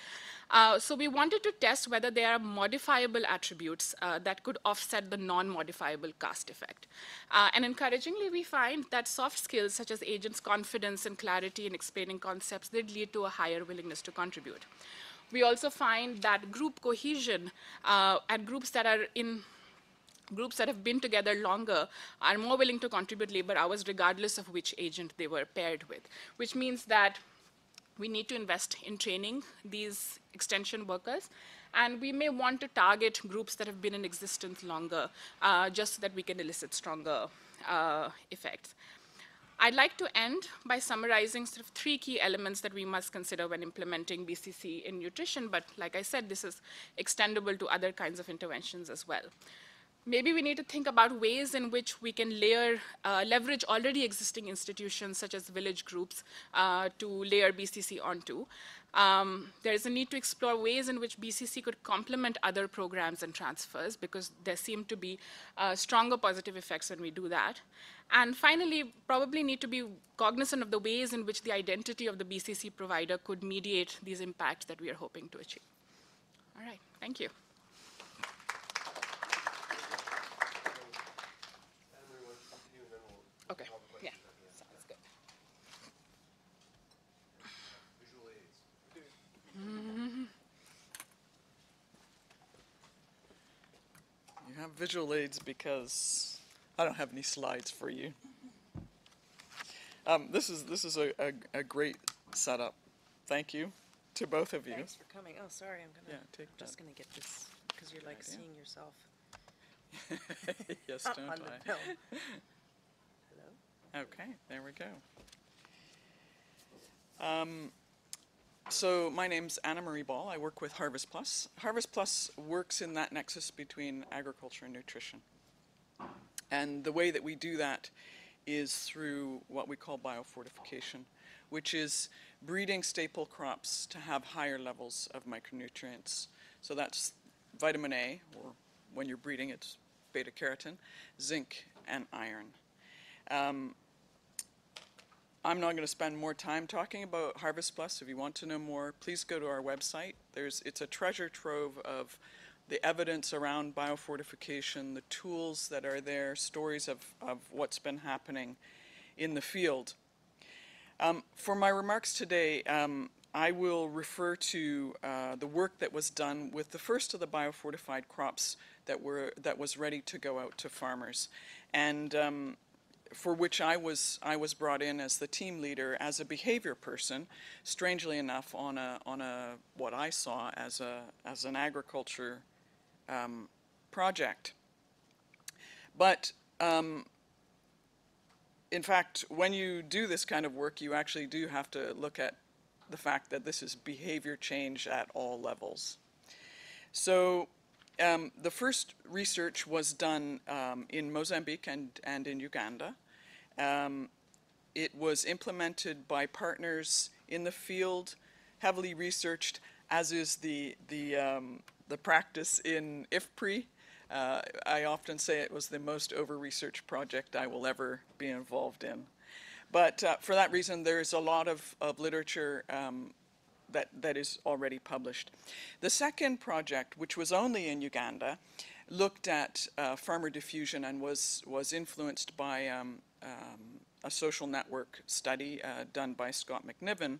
Uh, so we wanted to test whether there are modifiable attributes uh, that could offset the non-modifiable caste effect. Uh, and encouragingly, we find that soft skills such as agents' confidence and clarity in explaining concepts did lead to a higher willingness to contribute. We also find that group cohesion uh, and groups that are in groups that have been together longer are more willing to contribute labor hours regardless of which agent they were paired with, which means that we need to invest in training these extension workers. And we may want to target groups that have been in existence longer, uh, just so that we can elicit stronger uh, effects. I'd like to end by summarizing sort of three key elements that we must consider when implementing BCC in nutrition, but like I said, this is extendable to other kinds of interventions as well. Maybe we need to think about ways in which we can layer, uh, leverage already existing institutions such as village groups uh, to layer BCC onto. Um, there is a need to explore ways in which BCC could complement other programs and transfers because there seem to be uh, stronger positive effects when we do that. And finally, probably need to be cognizant of the ways in which the identity of the BCC provider could mediate these impacts that we are hoping to achieve. All right, thank you. Adam, we want to continue and then we'll. Okay, all the yeah, questions at the end. sounds good. Visual aids. You have visual aids because I don't have any slides for you. Um, this is this is a, a, a great setup. Thank you to both of you. Thanks for coming. Oh, sorry, I'm gonna, Yeah, take just gonna get this, because you're like idea. seeing yourself yes, don't I? Hello? Okay, there we go. Um, so my name's Anna-Marie Ball. I work with HarvestPlus. Harvest Plus works in that nexus between agriculture and nutrition. And the way that we do that is through what we call biofortification, which is breeding staple crops to have higher levels of micronutrients. So that's vitamin A, or when you're breeding, it's beta carotene, zinc, and iron. Um, I'm not going to spend more time talking about HarvestPlus. If you want to know more, please go to our website. There's, it's a treasure trove of the evidence around biofortification, the tools that are there, stories of, of what's been happening in the field. Um, for my remarks today, um, I will refer to uh, the work that was done with the first of the biofortified crops that were that was ready to go out to farmers, and um, for which I was I was brought in as the team leader as a behavior person. Strangely enough, on a on a what I saw as a as an agriculture um, project, but um, in fact, when you do this kind of work, you actually do have to look at the fact that this is behavior change at all levels. So um, the first research was done um, in Mozambique and, and in Uganda. Um, it was implemented by partners in the field, heavily researched, as is the, the, um, the practice in IFPRI. Uh, I often say it was the most over-researched project I will ever be involved in. But uh, for that reason, there's a lot of, of literature um, that, that is already published. The second project, which was only in Uganda, looked at uh, farmer diffusion and was, was influenced by um, um, a social network study uh, done by Scott McNiven.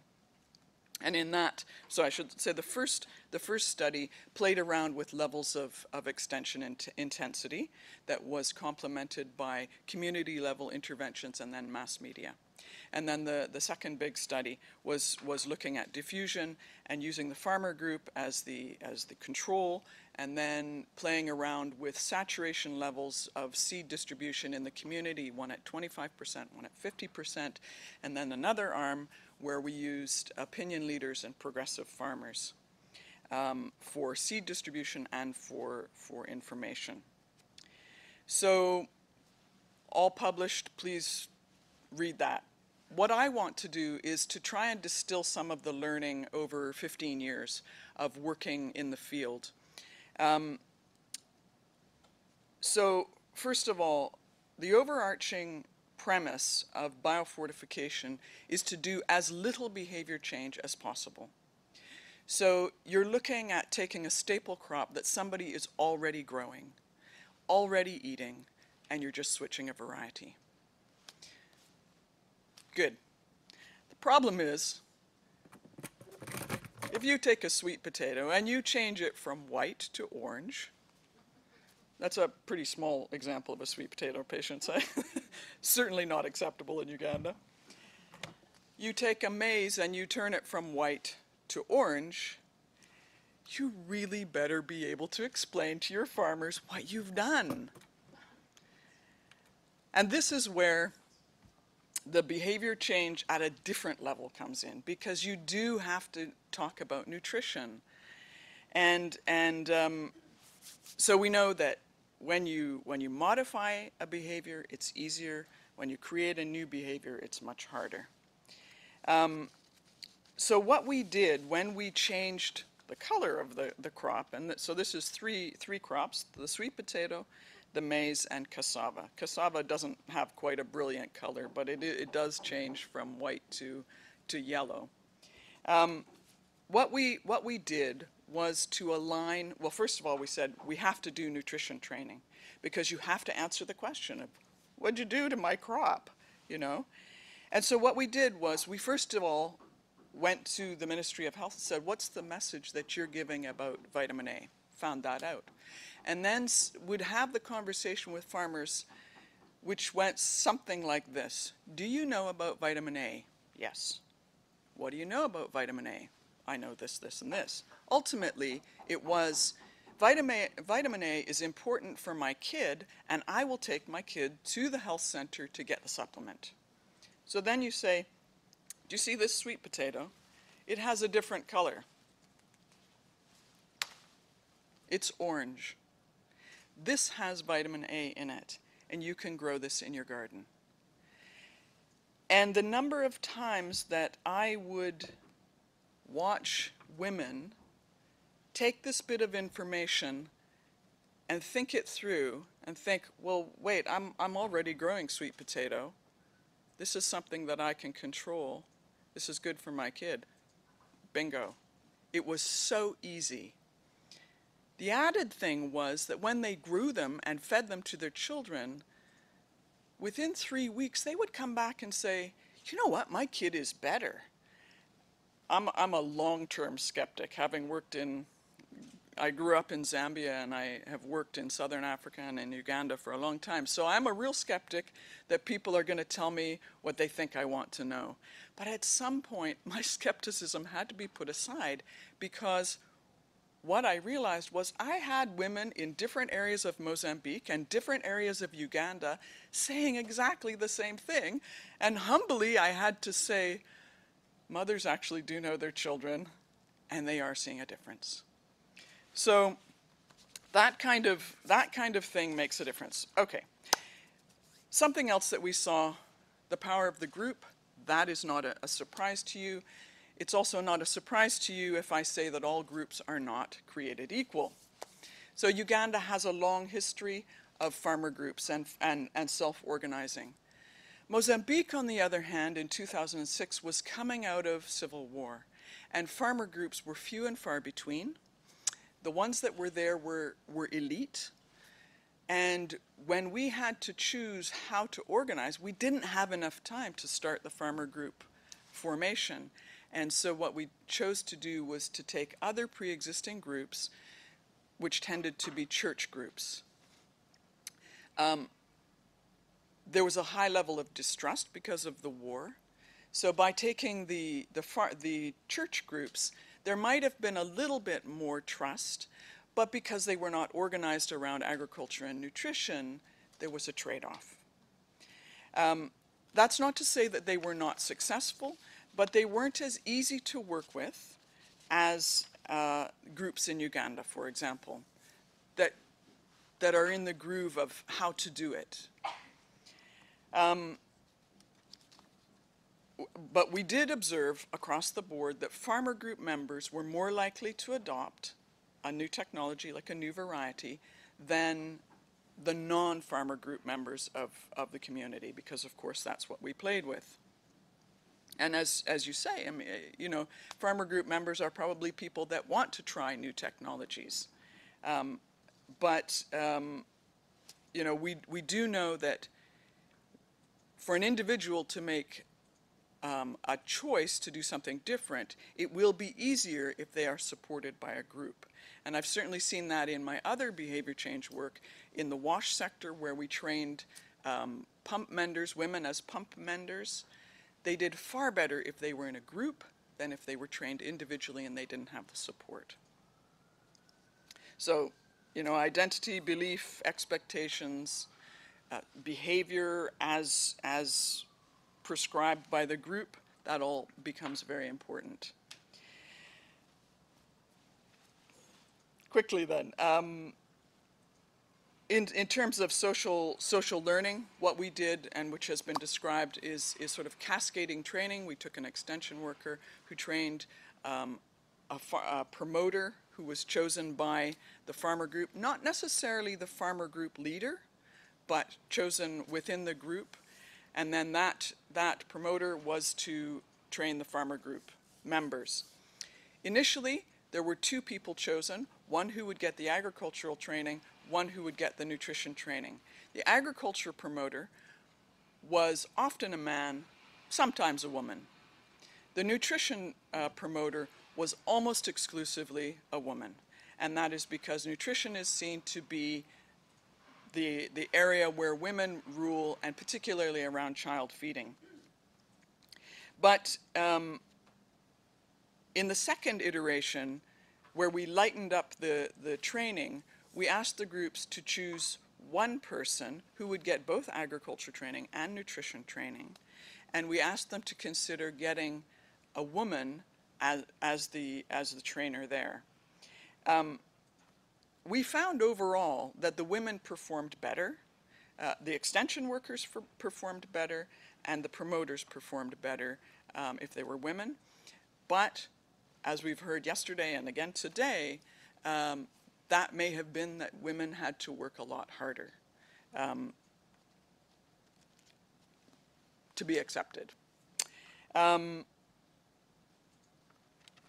And in that, so I should say the first, the first study played around with levels of, of extension int- intensity that was complemented by community level interventions and then mass media. And then the, the second big study was, was looking at diffusion and using the farmer group as the, as the control and then playing around with saturation levels of seed distribution in the community, one at 25%, one at 50%, and then another arm where we used opinion leaders and progressive farmers um, for seed distribution and for, for information. So, all published, please read that. What I want to do is to try and distill some of the learning over 15 years of working in the field. Um, so, first of all, the overarching premise of biofortification is to do as little behavior change as possible. So, you're looking at taking a staple crop that somebody is already growing, already eating, and you're just switching a variety. Good. The problem is, if you take a sweet potato and you change it from white to orange, that's a pretty small example of a sweet potato, patience. Certainly not acceptable in Uganda. You take a maize and you turn it from white to orange, you really better be able to explain to your farmers what you've done. And this is where the behavior change at a different level comes in because you do have to talk about nutrition. And, and um, so we know that when you, when you modify a behavior, it's easier. When you create a new behavior, it's much harder. Um, so what we did when we changed the color of the, the crop, and th so this is three, three crops, the sweet potato, the maize, and cassava. Cassava doesn't have quite a brilliant color, but it, it does change from white to, to yellow. Um, what, we, what we did was to align, well, first of all, we said we have to do nutrition training because you have to answer the question of, what'd you do to my crop, you know? And so what we did was we first of all went to the Ministry of Health and said, what's the message that you're giving about vitamin A? Found that out. And then would have the conversation with farmers, which went something like this. Do you know about vitamin A? Yes. What do you know about vitamin A? I know this, this, and this. Ultimately, it was vitamin A, vitamin A is important for my kid, and I will take my kid to the health center to get the supplement. So then you say, do you see this sweet potato? It has a different color. It's orange. This has vitamin A in it, and you can grow this in your garden. And the number of times that I would watch women take this bit of information and think it through and think, well, wait, I'm, I'm already growing sweet potato. This is something that I can control. This is good for my kid. Bingo. It was so easy. The added thing was that when they grew them and fed them to their children, within three weeks they would come back and say, you know what, my kid is better. I'm, I'm a long-term skeptic, having worked in I grew up in Zambia and I have worked in Southern Africa and in Uganda for a long time. So I'm a real skeptic that people are going to tell me what they think I want to know. But at some point, my skepticism had to be put aside because what I realized was I had women in different areas of Mozambique and different areas of Uganda saying exactly the same thing. And humbly, I had to say, mothers actually do know their children and they are seeing a difference. So that kind of, that kind of thing makes a difference. Okay. Something else that we saw, the power of the group, that is not a, a surprise to you. It's also not a surprise to you if I say that all groups are not created equal. So Uganda has a long history of farmer groups and, and, and self-organizing. Mozambique, on the other hand, in 2006 was coming out of civil war, and farmer groups were few and far between. The ones that were there were, were elite. And when we had to choose how to organize, we didn't have enough time to start the farmer group formation. And so what we chose to do was to take other pre-existing groups, which tended to be church groups. Um, there was a high level of distrust because of the war. So by taking the, the, far, the church groups, there might have been a little bit more trust, but because they were not organized around agriculture and nutrition, there was a trade-off. Um, that's not to say that they were not successful, but they weren't as easy to work with as uh, groups in Uganda, for example, that, that are in the groove of how to do it. Um, but we did observe across the board that farmer group members were more likely to adopt a new technology like a new variety than the non-farmer group members of, of the community because of course that's what we played with. And as, as you say, I mean, eh, you know, farmer group members are probably people that want to try new technologies. Um, but, um, you know, we, we do know that for an individual to make um, a choice to do something different, it will be easier if they are supported by a group. And I've certainly seen that in my other behavior change work in the wash sector where we trained um, pump menders, women as pump menders. They did far better if they were in a group than if they were trained individually and they didn't have the support. So, you know, identity, belief, expectations, uh, behavior as, as prescribed by the group, that all becomes very important. Quickly then, um, in, in terms of social, social learning, what we did and which has been described is, is sort of cascading training. We took an extension worker who trained um, a, a promoter who was chosen by the farmer group, not necessarily the farmer group leader, but chosen within the group. And then that, that promoter was to train the farmer group members. Initially, there were two people chosen, one who would get the agricultural training, one who would get the nutrition training. The agriculture promoter was often a man, sometimes a woman. The nutrition uh, promoter was almost exclusively a woman, and that is because nutrition is seen to be the, the area where women rule, and particularly around child feeding. But um, in the second iteration, where we lightened up the, the training, we asked the groups to choose one person who would get both agriculture training and nutrition training. And we asked them to consider getting a woman as, as, the, as the trainer there. Um, we found overall that the women performed better, uh, the extension workers for, performed better, and the promoters performed better um, if they were women. But as we've heard yesterday and again today, um, that may have been that women had to work a lot harder um, to be accepted. Um,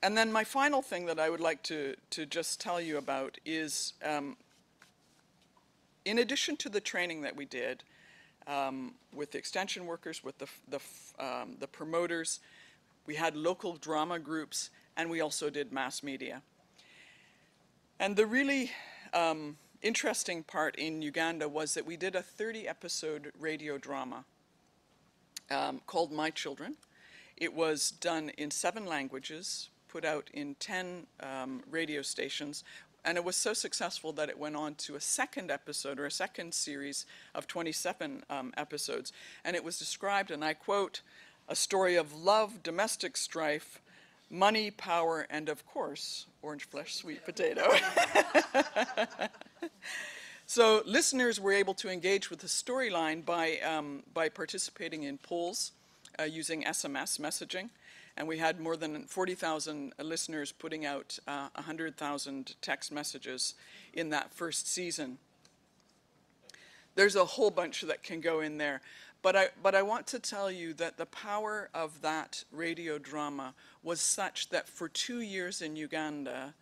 and then my final thing that I would like to, to just tell you about is, um, in addition to the training that we did um, with the extension workers, with the, the, um, the promoters, we had local drama groups, and we also did mass media. And the really um, interesting part in Uganda was that we did a 30 episode radio drama um, called My Children. It was done in seven languages, put out in 10 um, radio stations, and it was so successful that it went on to a second episode or a second series of 27 um, episodes. And it was described, and I quote, a story of love, domestic strife, money, power, and of course, orange flesh, sweet potato. so listeners were able to engage with the storyline by, um, by participating in polls uh, using SMS messaging. And we had more than 40,000 listeners putting out uh, 100,000 text messages in that first season. There's a whole bunch that can go in there. But I, but I want to tell you that the power of that radio drama was such that for two years in Uganda,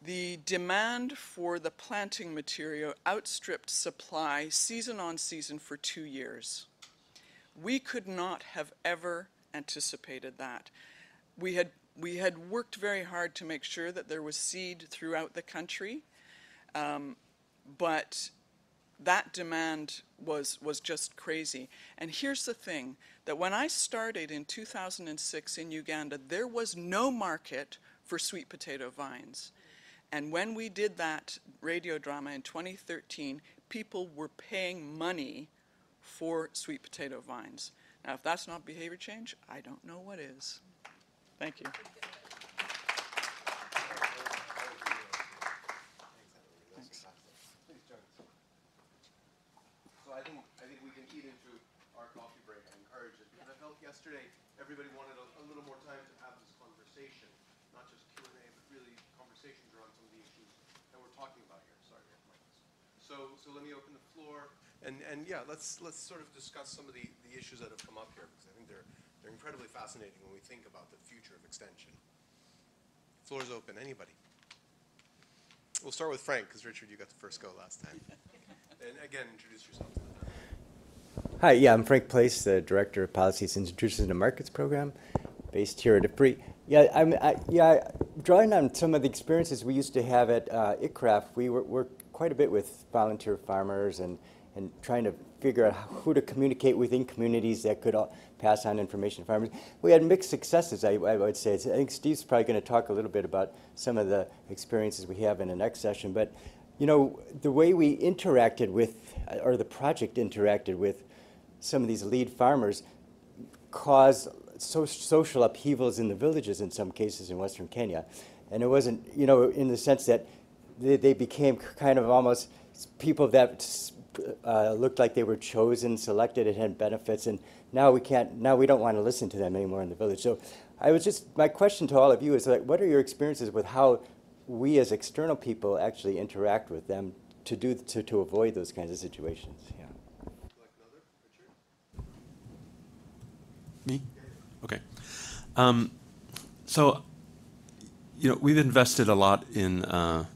the demand for the planting material outstripped supply season on season for two years. We could not have ever anticipated that. We had, we had worked very hard to make sure that there was seed throughout the country, um, but that demand was, was just crazy. And here's the thing, that when I started in 2006 in Uganda, there was no market for sweet potato vines. And when we did that radio drama in 2013, people were paying money for sweet potato vines. Now, if that's not behavior change, I don't know what is. Thank you. Please join us. So I think, I think we can eat into our coffee break. I encourage it, because I felt yesterday, everybody wanted a, a little more time to have this conversation, not just Q and A, but really conversations around some of the issues that we're talking about here. Sorry. So, so let me open the floor, and, and yeah, let's, let's sort of discuss some of the, the issues that have come up here, because I think they're, they're incredibly fascinating when we think about the future of extension. Floor is open, anybody? We'll start with Frank, because Richard, you got the first go last time. And again, introduce yourself to the panel. Hi, yeah, I'm Frank Place, the Director of Policies Institutions and Markets Program, based here at IFPRI. Yeah, I'm, I, yeah, drawing on some of the experiences we used to have at uh, ICRAF, we wor- worked quite a bit with volunteer farmers and, and trying to figure out who to communicate within communities that could pass on information to farmers. We had mixed successes, I, I would say. I think Steve's probably going to talk a little bit about some of the experiences we have in the next session, but you know, the way we interacted with, or the project interacted with some of these lead farmers caused so, social upheavals in the villages in some cases in Western Kenya. And it wasn't, you know, in the sense that they, they became kind of almost people that uh, looked like they were chosen, selected, and had benefits. And now we can't, now we don't want to listen to them anymore in the village. So I was just, my question to all of you is like, what are your experiences with how we as external people actually interact with them to do, to, to avoid those kinds of situations? Yeah. Would you like another, Richard? Me? Okay. Um, so, you know, we've invested a lot in uh,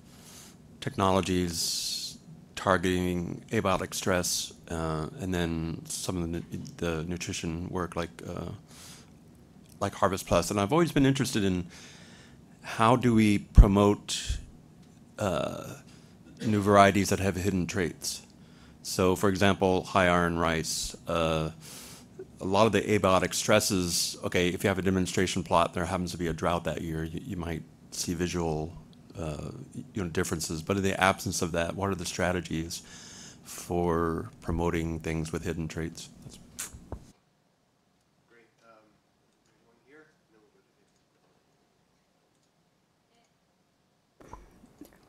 technologies targeting abiotic stress, uh, and then some of the, the nutrition work, like uh, like HarvestPlus. And I've always been interested in how do we promote uh, new varieties that have hidden traits. So, for example, high iron rice. A lot of the abiotic stresses, okay, if you have a demonstration plot, there happens to be a drought that year, you, you might see visual uh, you know, differences. But in the absence of that, what are the strategies for promoting things with hidden traits? That's Great. Um, here? We'll go to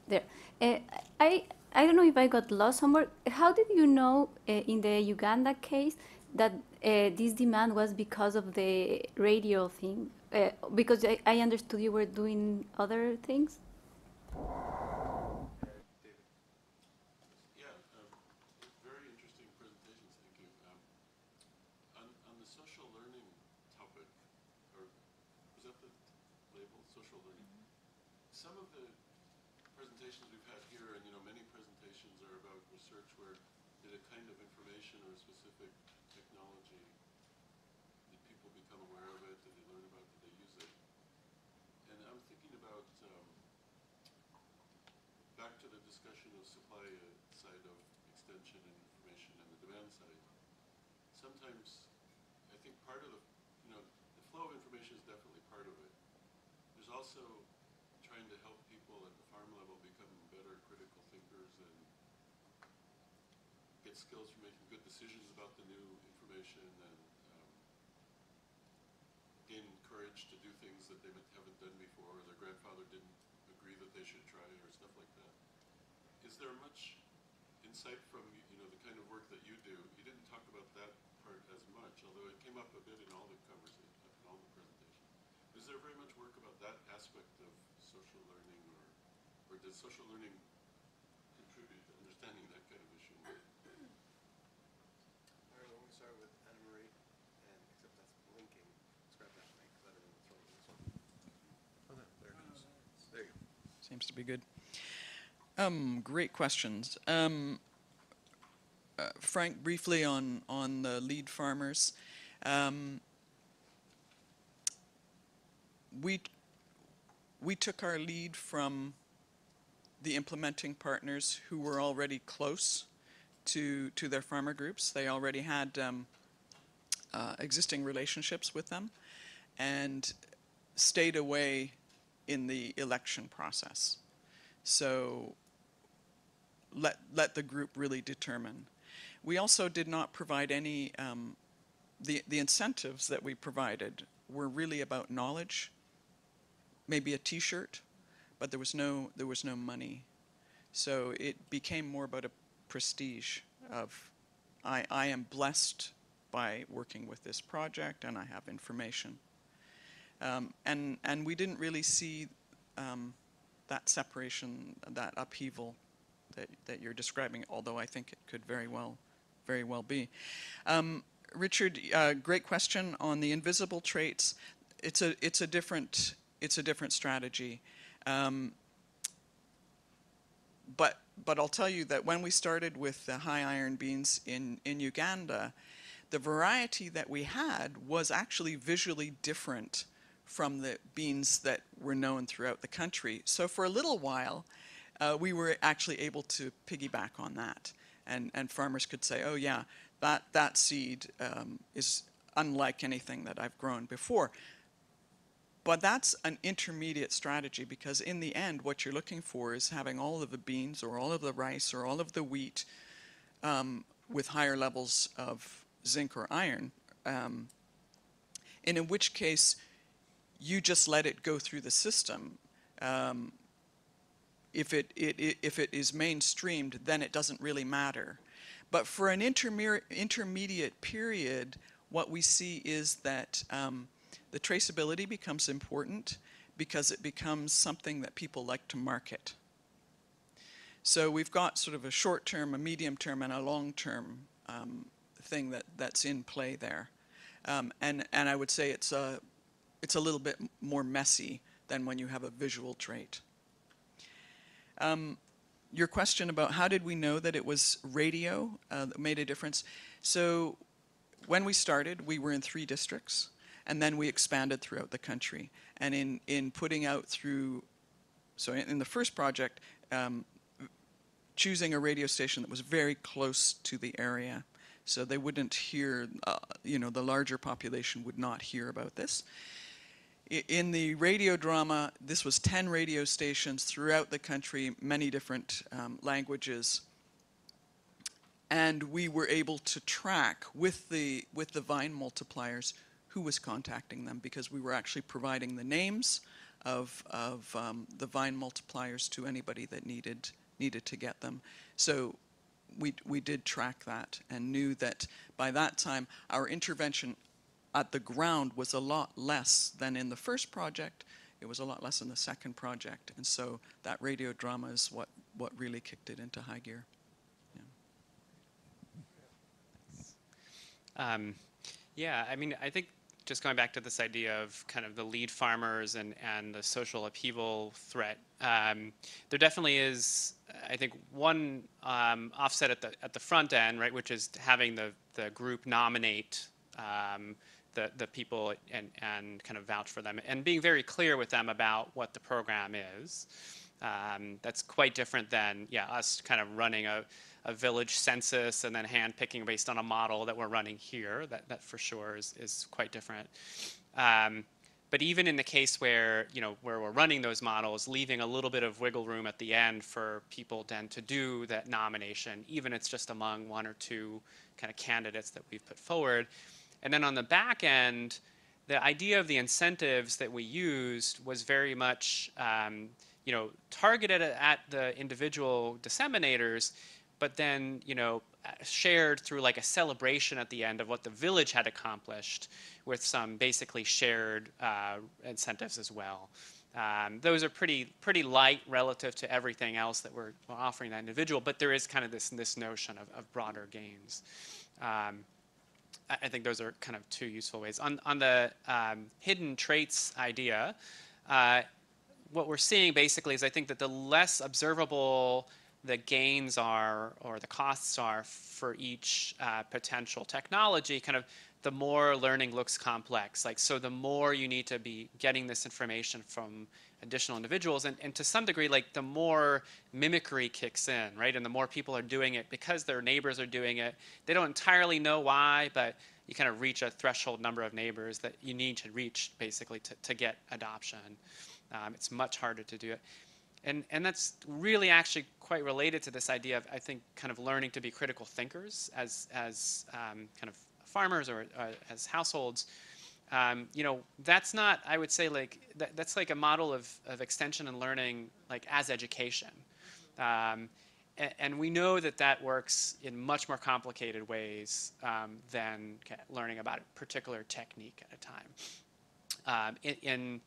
David. There. Uh, I I don't know if I got lost somewhere. How did you know uh, in the Uganda case that uh, this demand was because of the radio thing? Uh, because I, I understood you were doing other things. Yeah, um, very interesting presentations, thank you. Um, on, on the social learning topic, or was that the label, social learning? Some of the presentations we've had here, and you know, many presentations are about research where did a kind of information or a specific technology, did people become aware of it, did they learn about it, did they use it? And I'm thinking about, um, back to the of supply uh, side of extension and information and the demand side. Sometimes, I think part of the, you know, the flow of information is definitely part of it. There's also trying to help people at the farm level become better critical thinkers and get skills for making good decisions about the new information and um, gain courage to do things that they haven't done before or their grandfather didn't agree that they should try or stuff like that. Is there much insight from, you know, the kind of work that you do? You didn't talk about that part as much, although it came up a bit in all the conversations, in all the presentations. Is there very much work about that aspect of social learning or, or does social learning contribute to understanding that kind of issue? All right, well, we start with Anna-Marie, and except that's blinking. Scrap that mic, because I don't know what's wrong with this one. Oh, no, there it goes. There you go. Seems to be good. Um, great questions. Um, uh, Frank, briefly on, on the lead farmers. Um, we, we took our lead from the implementing partners who were already close to, to their farmer groups. They already had um, uh, existing relationships with them and stayed away in the election process. So let, let the group really determine. We also did not provide any, um, the, the incentives that we provided were really about knowledge, maybe a t-shirt, but there was no, there was no money. So it became more about a prestige of, I, I am blessed by working with this project and I have information. Um, and, and we didn't really see um, that separation, that upheaval that, that you're describing, although I think it could very well, very well be. Um, Richard, uh, great question on the invisible traits. It's a, it's a different, it's a different strategy. Um, but, but I'll tell you that when we started with the high iron beans in, in Uganda, the variety that we had was actually visually different from the beans that were known throughout the country. So for a little while, uh, we were actually able to piggyback on that. And, and farmers could say, oh yeah, that, that seed um, is unlike anything that I've grown before. But that's an intermediate strategy because in the end, what you're looking for is having all of the beans or all of the rice or all of the wheat um, with higher levels of zinc or iron. Um, and in which case, you just let it go through the system. Um, if it, it, it, if it is mainstreamed, then it doesn't really matter. But for an intermediate period, what we see is that um, the traceability becomes important because it becomes something that people like to market. So we've got sort of a short term, a medium term, and a long term um, thing that, that's in play there. Um, and, and I would say it's a, it's a little bit more messy than when you have a visual trait. Um, your question about how did we know that it was radio uh, that made a difference. So when we started, we were in three districts, and then we expanded throughout the country. And in, in putting out through, so in, in the first project, um, choosing a radio station that was very close to the area. So they wouldn't hear, uh, you know, the larger population would not hear about this in the radio drama, this was 10 radio stations throughout the country, many different um, languages. And we were able to track with the, with the Vine multipliers who was contacting them because we were actually providing the names of, of um, the Vine multipliers to anybody that needed, needed to get them. So we, we did track that and knew that by that time our intervention at the ground was a lot less than in the first project. It was a lot less in the second project. And so that radio drama is what, what really kicked it into high gear. Yeah. Um, yeah, I mean, I think just going back to this idea of kind of the lead farmers and, and the social upheaval threat, um, there definitely is, I think, one um, offset at the at the front end, right, which is having the the group nominate um, the, the people and, and kind of vouch for them and being very clear with them about what the program is. Um, that's quite different than yeah us kind of running a, a village census and then hand picking based on a model that we're running here. That, that for sure is, is quite different. Um, but even in the case where you know where we're running those models, leaving a little bit of wiggle room at the end for people then to do that nomination, even if it's just among one or two kind of candidates that we've put forward, and then on the back end, the idea of the incentives that we used was very much, um, you know, targeted at the individual disseminators, but then, you know, shared through like a celebration at the end of what the village had accomplished with some basically shared uh, incentives as well. Um, those are pretty pretty light relative to everything else that we're, we're, offering that individual, but there is kind of this this notion of, of broader gains. Um, I think those are kind of two useful ways. On, on the um, hidden traits idea, uh, what we're seeing basically is I think that the less observable the gains are or the costs are for each uh, potential technology, kind of the more learning looks complex. Like, so the more you need to be getting this information from additional individuals. And, and to some degree, like the more mimicry kicks in, right? And the more people are doing it because their neighbors are doing it. They don't entirely know why, but you kind of reach a threshold number of neighbors that you need to reach basically to, to get adoption. Um, it's much harder to do it. and, and that's really actually quite related to this idea of, I think, kind of learning to be critical thinkers as, as um, kind of farmers or uh, as households. Um, you know, that's not, I would say, like, that, that's like a model of, of extension and learning, like, as education. Um, and, and we know that that works in much more complicated ways um, than learning about a particular technique at a time. Um, in, in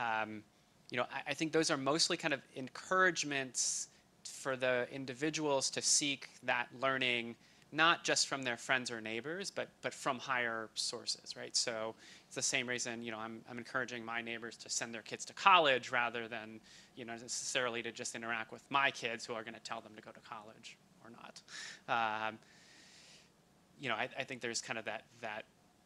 um, you know, I, I think those are mostly kind of encouragements for the individuals to seek that learning, not just from their friends or neighbors, but but from higher sources, right? So it's the same reason, you know, I'm I'm encouraging my neighbors to send their kids to college rather than, you know, necessarily to just interact with my kids who are going to tell them to go to college or not. Um, you know, I, I think there's kind of that that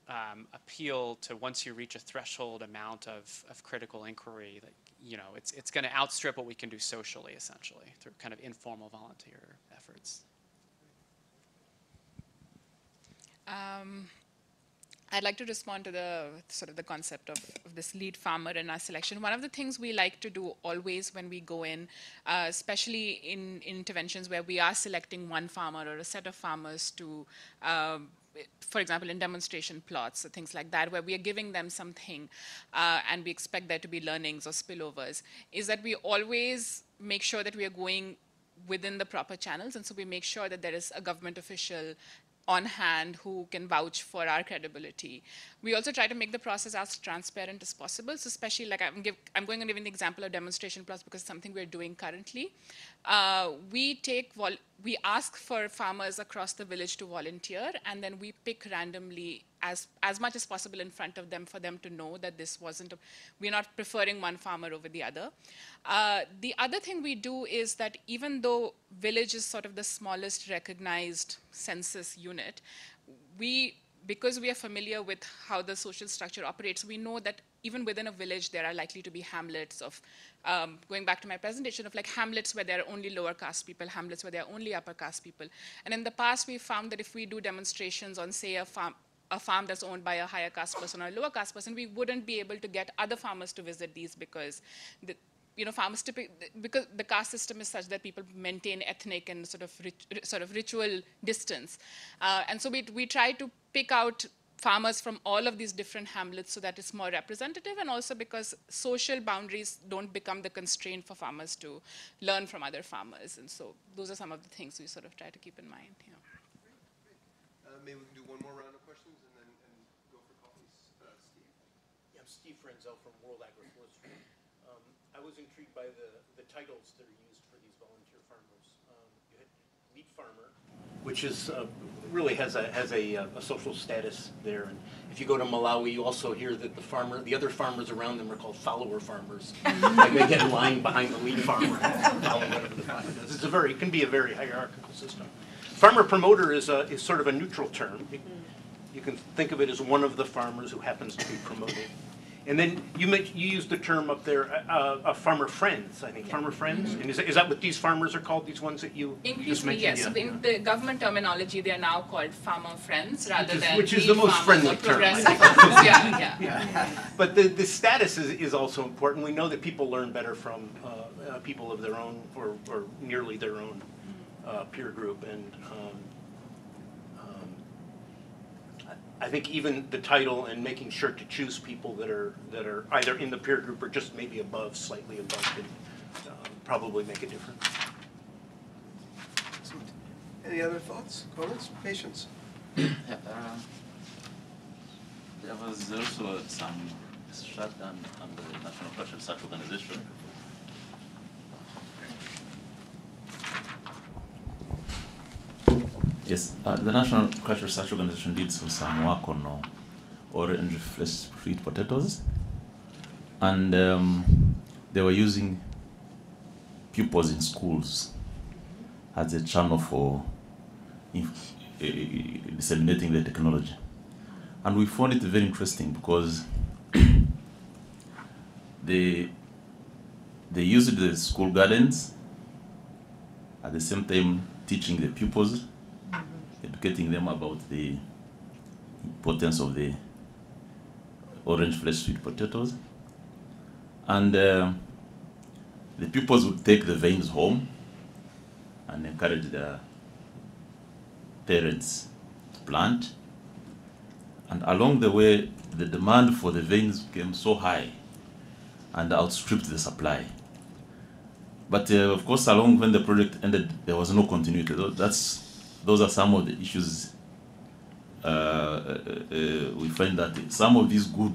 um, appeal to once you reach a threshold amount of, of critical inquiry, that you know, it's it's going to outstrip what we can do socially, essentially, through kind of informal volunteer efforts. Um, I'd like to respond to the sort of the concept of, of this lead farmer in our selection. One of the things we like to do always when we go in, uh, especially in, interventions where we are selecting one farmer or a set of farmers to, um, for example, in demonstration plots or things like that, where we are giving them something uh, and we expect there to be learnings or spillovers, is that we always make sure that we are going within the proper channels. And so we make sure that there is a government official on hand who can vouch for our credibility. We also try to make the process as transparent as possible. So especially like I'm, give, I'm going to give an example of demonstration plus because it's something we're doing currently. Uh, we take we ask for farmers across the village to volunteer, and then we pick randomly as as much as possible in front of them for them to know that this wasn't. A, we're not preferring one farmer over the other. Uh, the other thing we do is that even though village is sort of the smallest recognized census unit, we because we are familiar with how the social structure operates, we know that even within a village, there are likely to be hamlets of, um, going back to my presentation, of like hamlets where there are only lower caste people, hamlets where there are only upper caste people. And in the past, we found that if we do demonstrations on, say, a farm, a farm that's owned by a higher caste person or a lower caste person, we wouldn't be able to get other farmers to visit these because the, you know, farmers typically, because the caste system is such that people maintain ethnic and sort of rit, sort of ritual distance, uh, and so we we try to pick out farmers from all of these different hamlets so that it's more representative and also because social boundaries don't become the constraint for farmers to learn from other farmers. And so those are some of the things we sort of try to keep in mind yeah. Uh, maybe we can do one more round of questions and then and go for coffees. Uh, Steve. Yeah, I'm Steve Franzel from World Agroforestry. Um, I was intrigued by the, the titles that are used for these volunteer farmers. Um, you had lead farmer, which is uh, really has a has a, uh, a, social status there. And if you go to Malawi, you also hear that the farmer, the other farmers around them are called follower farmers. like they get in line behind the lead farmer, the. It's a very it can be a very hierarchical system. Farmer promoter is a is sort of a neutral term. You, you can think of it as one of the farmers who happens to be promoted. And then you mentioned, you used the term up there, uh, uh, farmer friends, I think, farmer friends? And is, that- is that what these farmers are called, these ones that you just Increasingly, mentioned? yes. So Yeah. in the government terminology, they are now called farmer friends rather is- than which is the most farmers friendly or term, I progressive farmers. Yeah, yeah. Yeah. But the, the status is, is also important. We know that people learn better from uh, uh, people of their own or, or nearly their own uh, peer group. And um, I- I think even the title and making sure to choose people that are, that are either in the peer group or just maybe above, slightly above, can um, probably make a difference. Excellent. Any other thoughts, comments, patience? Yeah, uh, there was also some shutdown on the National Crash Research Organization. Yes, uh, the National Crash Research Organization did some, work on uh, orange flesh sweet potatoes, and um, they were using pupils in schools as a channel for inf- uh, disseminating the technology. And we found it very interesting because they they used the school gardens at the same time teaching the pupils, educating them about the importance of the orange flesh sweet potatoes. And uh, the pupils would take the veins home and encourage their parents to plant. And along the way, the demand for the veins became so high and outstripped the supply. But uh, of course, along when the project ended, there was no continuity. That's those are some of the issues. Uh, uh, uh, we find that some of these good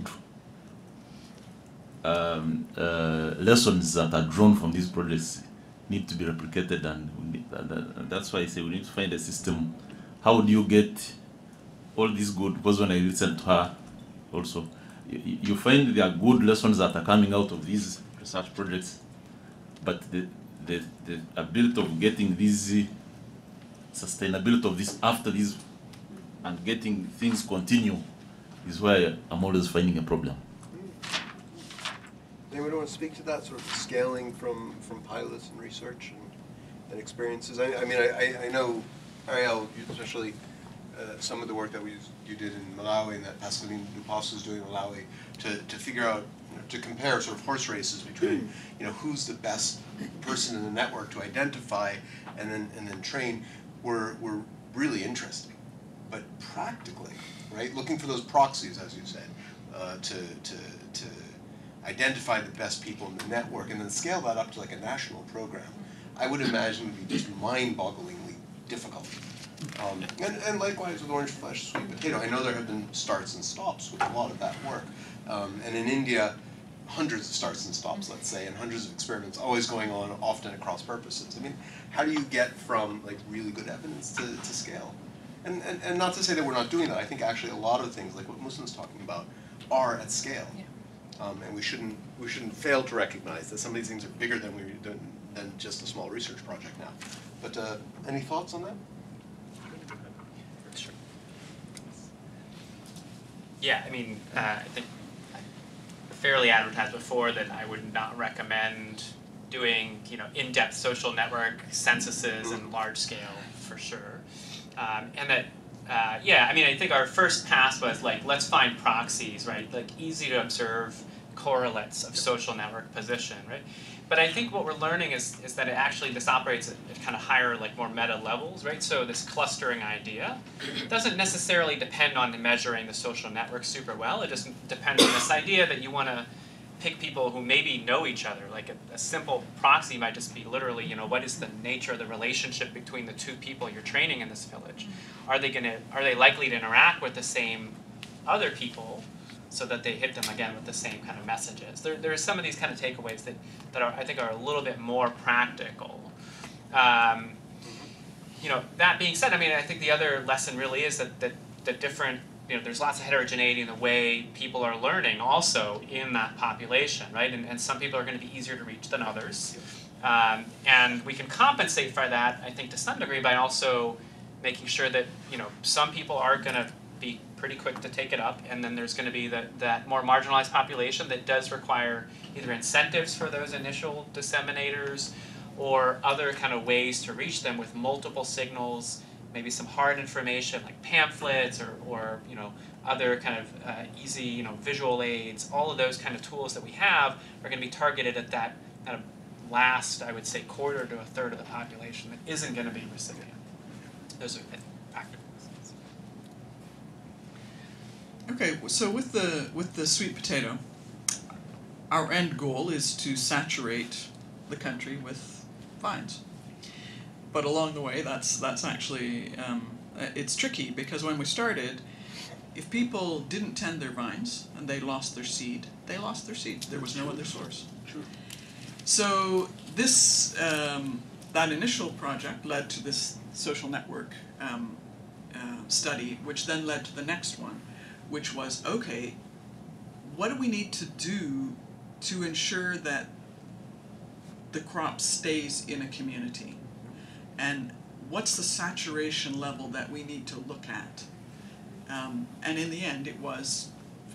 um, uh, lessons that are drawn from these projects need to be replicated, and, need, and, and that's why I say we need to find a system. How do you get all these good? Because when I listen to her, also, you, you find there are good lessons that are coming out of these research projects, but the the, the ability of getting these uh, sustainability of this after this and getting things continue is where I'm always finding a problem. Anyone want to speak to that sort of scaling from, from pilots and research and, and experiences? I, I mean, I, I, know, Ariel, especially, uh, some of the work that we, you did in Malawi and that Pascaline Dupas is doing in Malawi to, to figure out, you know, to compare sort of horse races between, you know, who's the best person in the network to identify and then, and then train were, were really interesting. But practically, right, looking for those proxies, as you said, uh, to, to, to identify the best people in the network and then scale that up to like a national program, I would imagine would be just mind-bogglingly difficult. Um, and, and likewise with Orange Flesh, Sweet Potato, I know there have been starts and stops with a lot of that work. Um, and in India, hundreds of starts and stops, let's say, and hundreds of experiments always going on, often at cross purposes. I mean, how do you get from like really good evidence to, to scale? And, and, and not to say that we're not doing that, I think actually a lot of things, like what Muzna's talking about, are at scale. Um, and we shouldn't, we shouldn't fail to recognize that some of these things are bigger than we, than, than just a small research project now. But, uh, any thoughts on that? Sure. Yeah, I mean, uh, I think I fairly advertised before that I would not recommend doing, you know, in-depth social network censuses and large scale for sure. Um, and that, uh, yeah, I mean, I think our first pass was like, let's find proxies, right? Like easy to observe correlates of social network position, right? But I think what we're learning is, is that it actually this operates at, at kind of higher, like more meta levels, right? So this clustering idea doesn't necessarily depend on measuring the social network super well. It just depends on this idea that you want to pick people who maybe know each other. Like a, a simple proxy might just be literally, you know, what is the nature of the relationship between the two people you're training in this village? Mm-hmm. Are they gonna are they likely to interact with the same other people so that they hit them again with the same kind of messages? There there are some of these kind of takeaways that, that are I think are a little bit more practical. Um, you know, that being said, I mean, I think the other lesson really is that that the different you know, there's lots of heterogeneity in the way people are learning also in that population, right? And, and some people are going to be easier to reach than others. Um, and we can compensate for that, I think, to some degree by also making sure that, you know, some people are going to be pretty quick to take it up, and then there's going to be that, that more marginalized population that does require either incentives for those initial disseminators or other kind of ways to reach them with multiple signals maybe some hard information like pamphlets or, or you know other kind of uh, easy you know visual aids. All of those kind of tools that we have are going to be targeted at that kind of last i would say quarter to a third of the population that isn't going to be recipient. Those are I think, practical lessons. Okay, so with the with the sweet potato, our end goal is to saturate the country with vines. But along the way, that's that's actually um, uh, it's tricky because when we started, if people didn't tend their vines and they lost their seed, they lost their seed. There was no other source. So this um, that initial project led to this social network um, uh, study, which then led to the next one, which was okay. What do we need to do to ensure that the crop stays in a community? And what's the saturation level that we need to look at? Um, and in the end, it was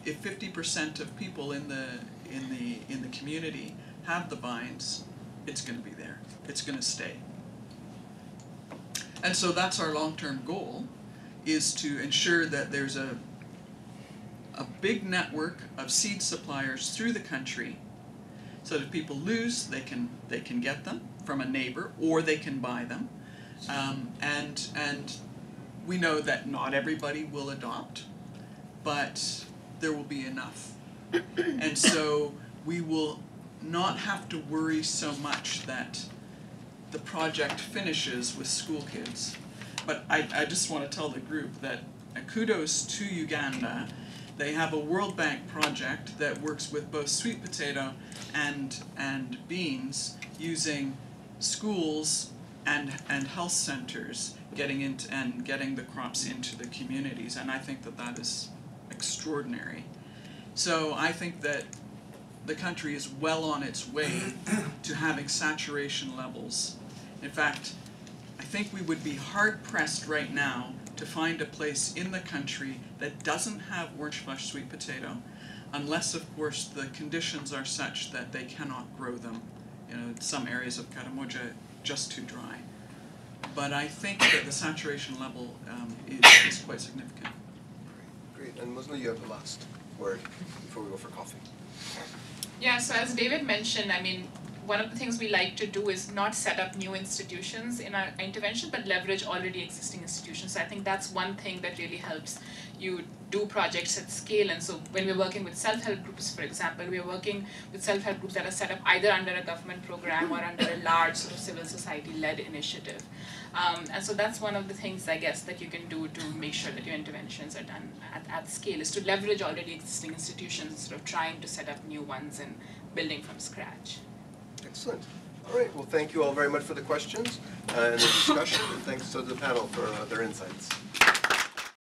if fifty percent of people in the in the in the community have the vines, it's going to be there. It's going to stay. And so that's our long-term goal, is to ensure that there's a a big network of seed suppliers through the country, so that if people lose, they can they can get them from a neighbor or they can buy them. Um, and and we know that not everybody will adopt, but there will be enough. and so we will not have to worry so much that the project finishes with school kids. But I, I just want to tell the group that uh, kudos to Uganda. They have a World Bank project that works with both sweet potato and and beans using schools and and health centers getting into and getting the crops into the communities and I think that that is extraordinary. So I think that the country is well on its way to having saturation levels. In fact, I think we would be hard pressed right now to find a place in the country that doesn't have orange flesh sweet potato, unless of course the conditions are such that they cannot grow them. You know, some areas of Karamoja just too dry. But I think that the saturation level um, is, is quite significant. Great, and Muzna, you have the last word before we go for coffee. Yeah, so as David mentioned, I mean, one of the things we like to do is not set up new institutions in our intervention, but leverage already existing institutions. So I think that's one thing that really helps you do projects at scale. And so when we're working with self-help groups, for example, we're working with self-help groups that are set up either under a government program or under a large sort of civil society-led initiative. Um, and so that's one of the things, I guess, that you can do to make sure that your interventions are done at, at scale, is to leverage already existing institutions instead of trying to set up new ones and building from scratch. Excellent. All right, well, thank you all very much for the questions uh, and the discussion, and thanks to the panel for uh, their insights.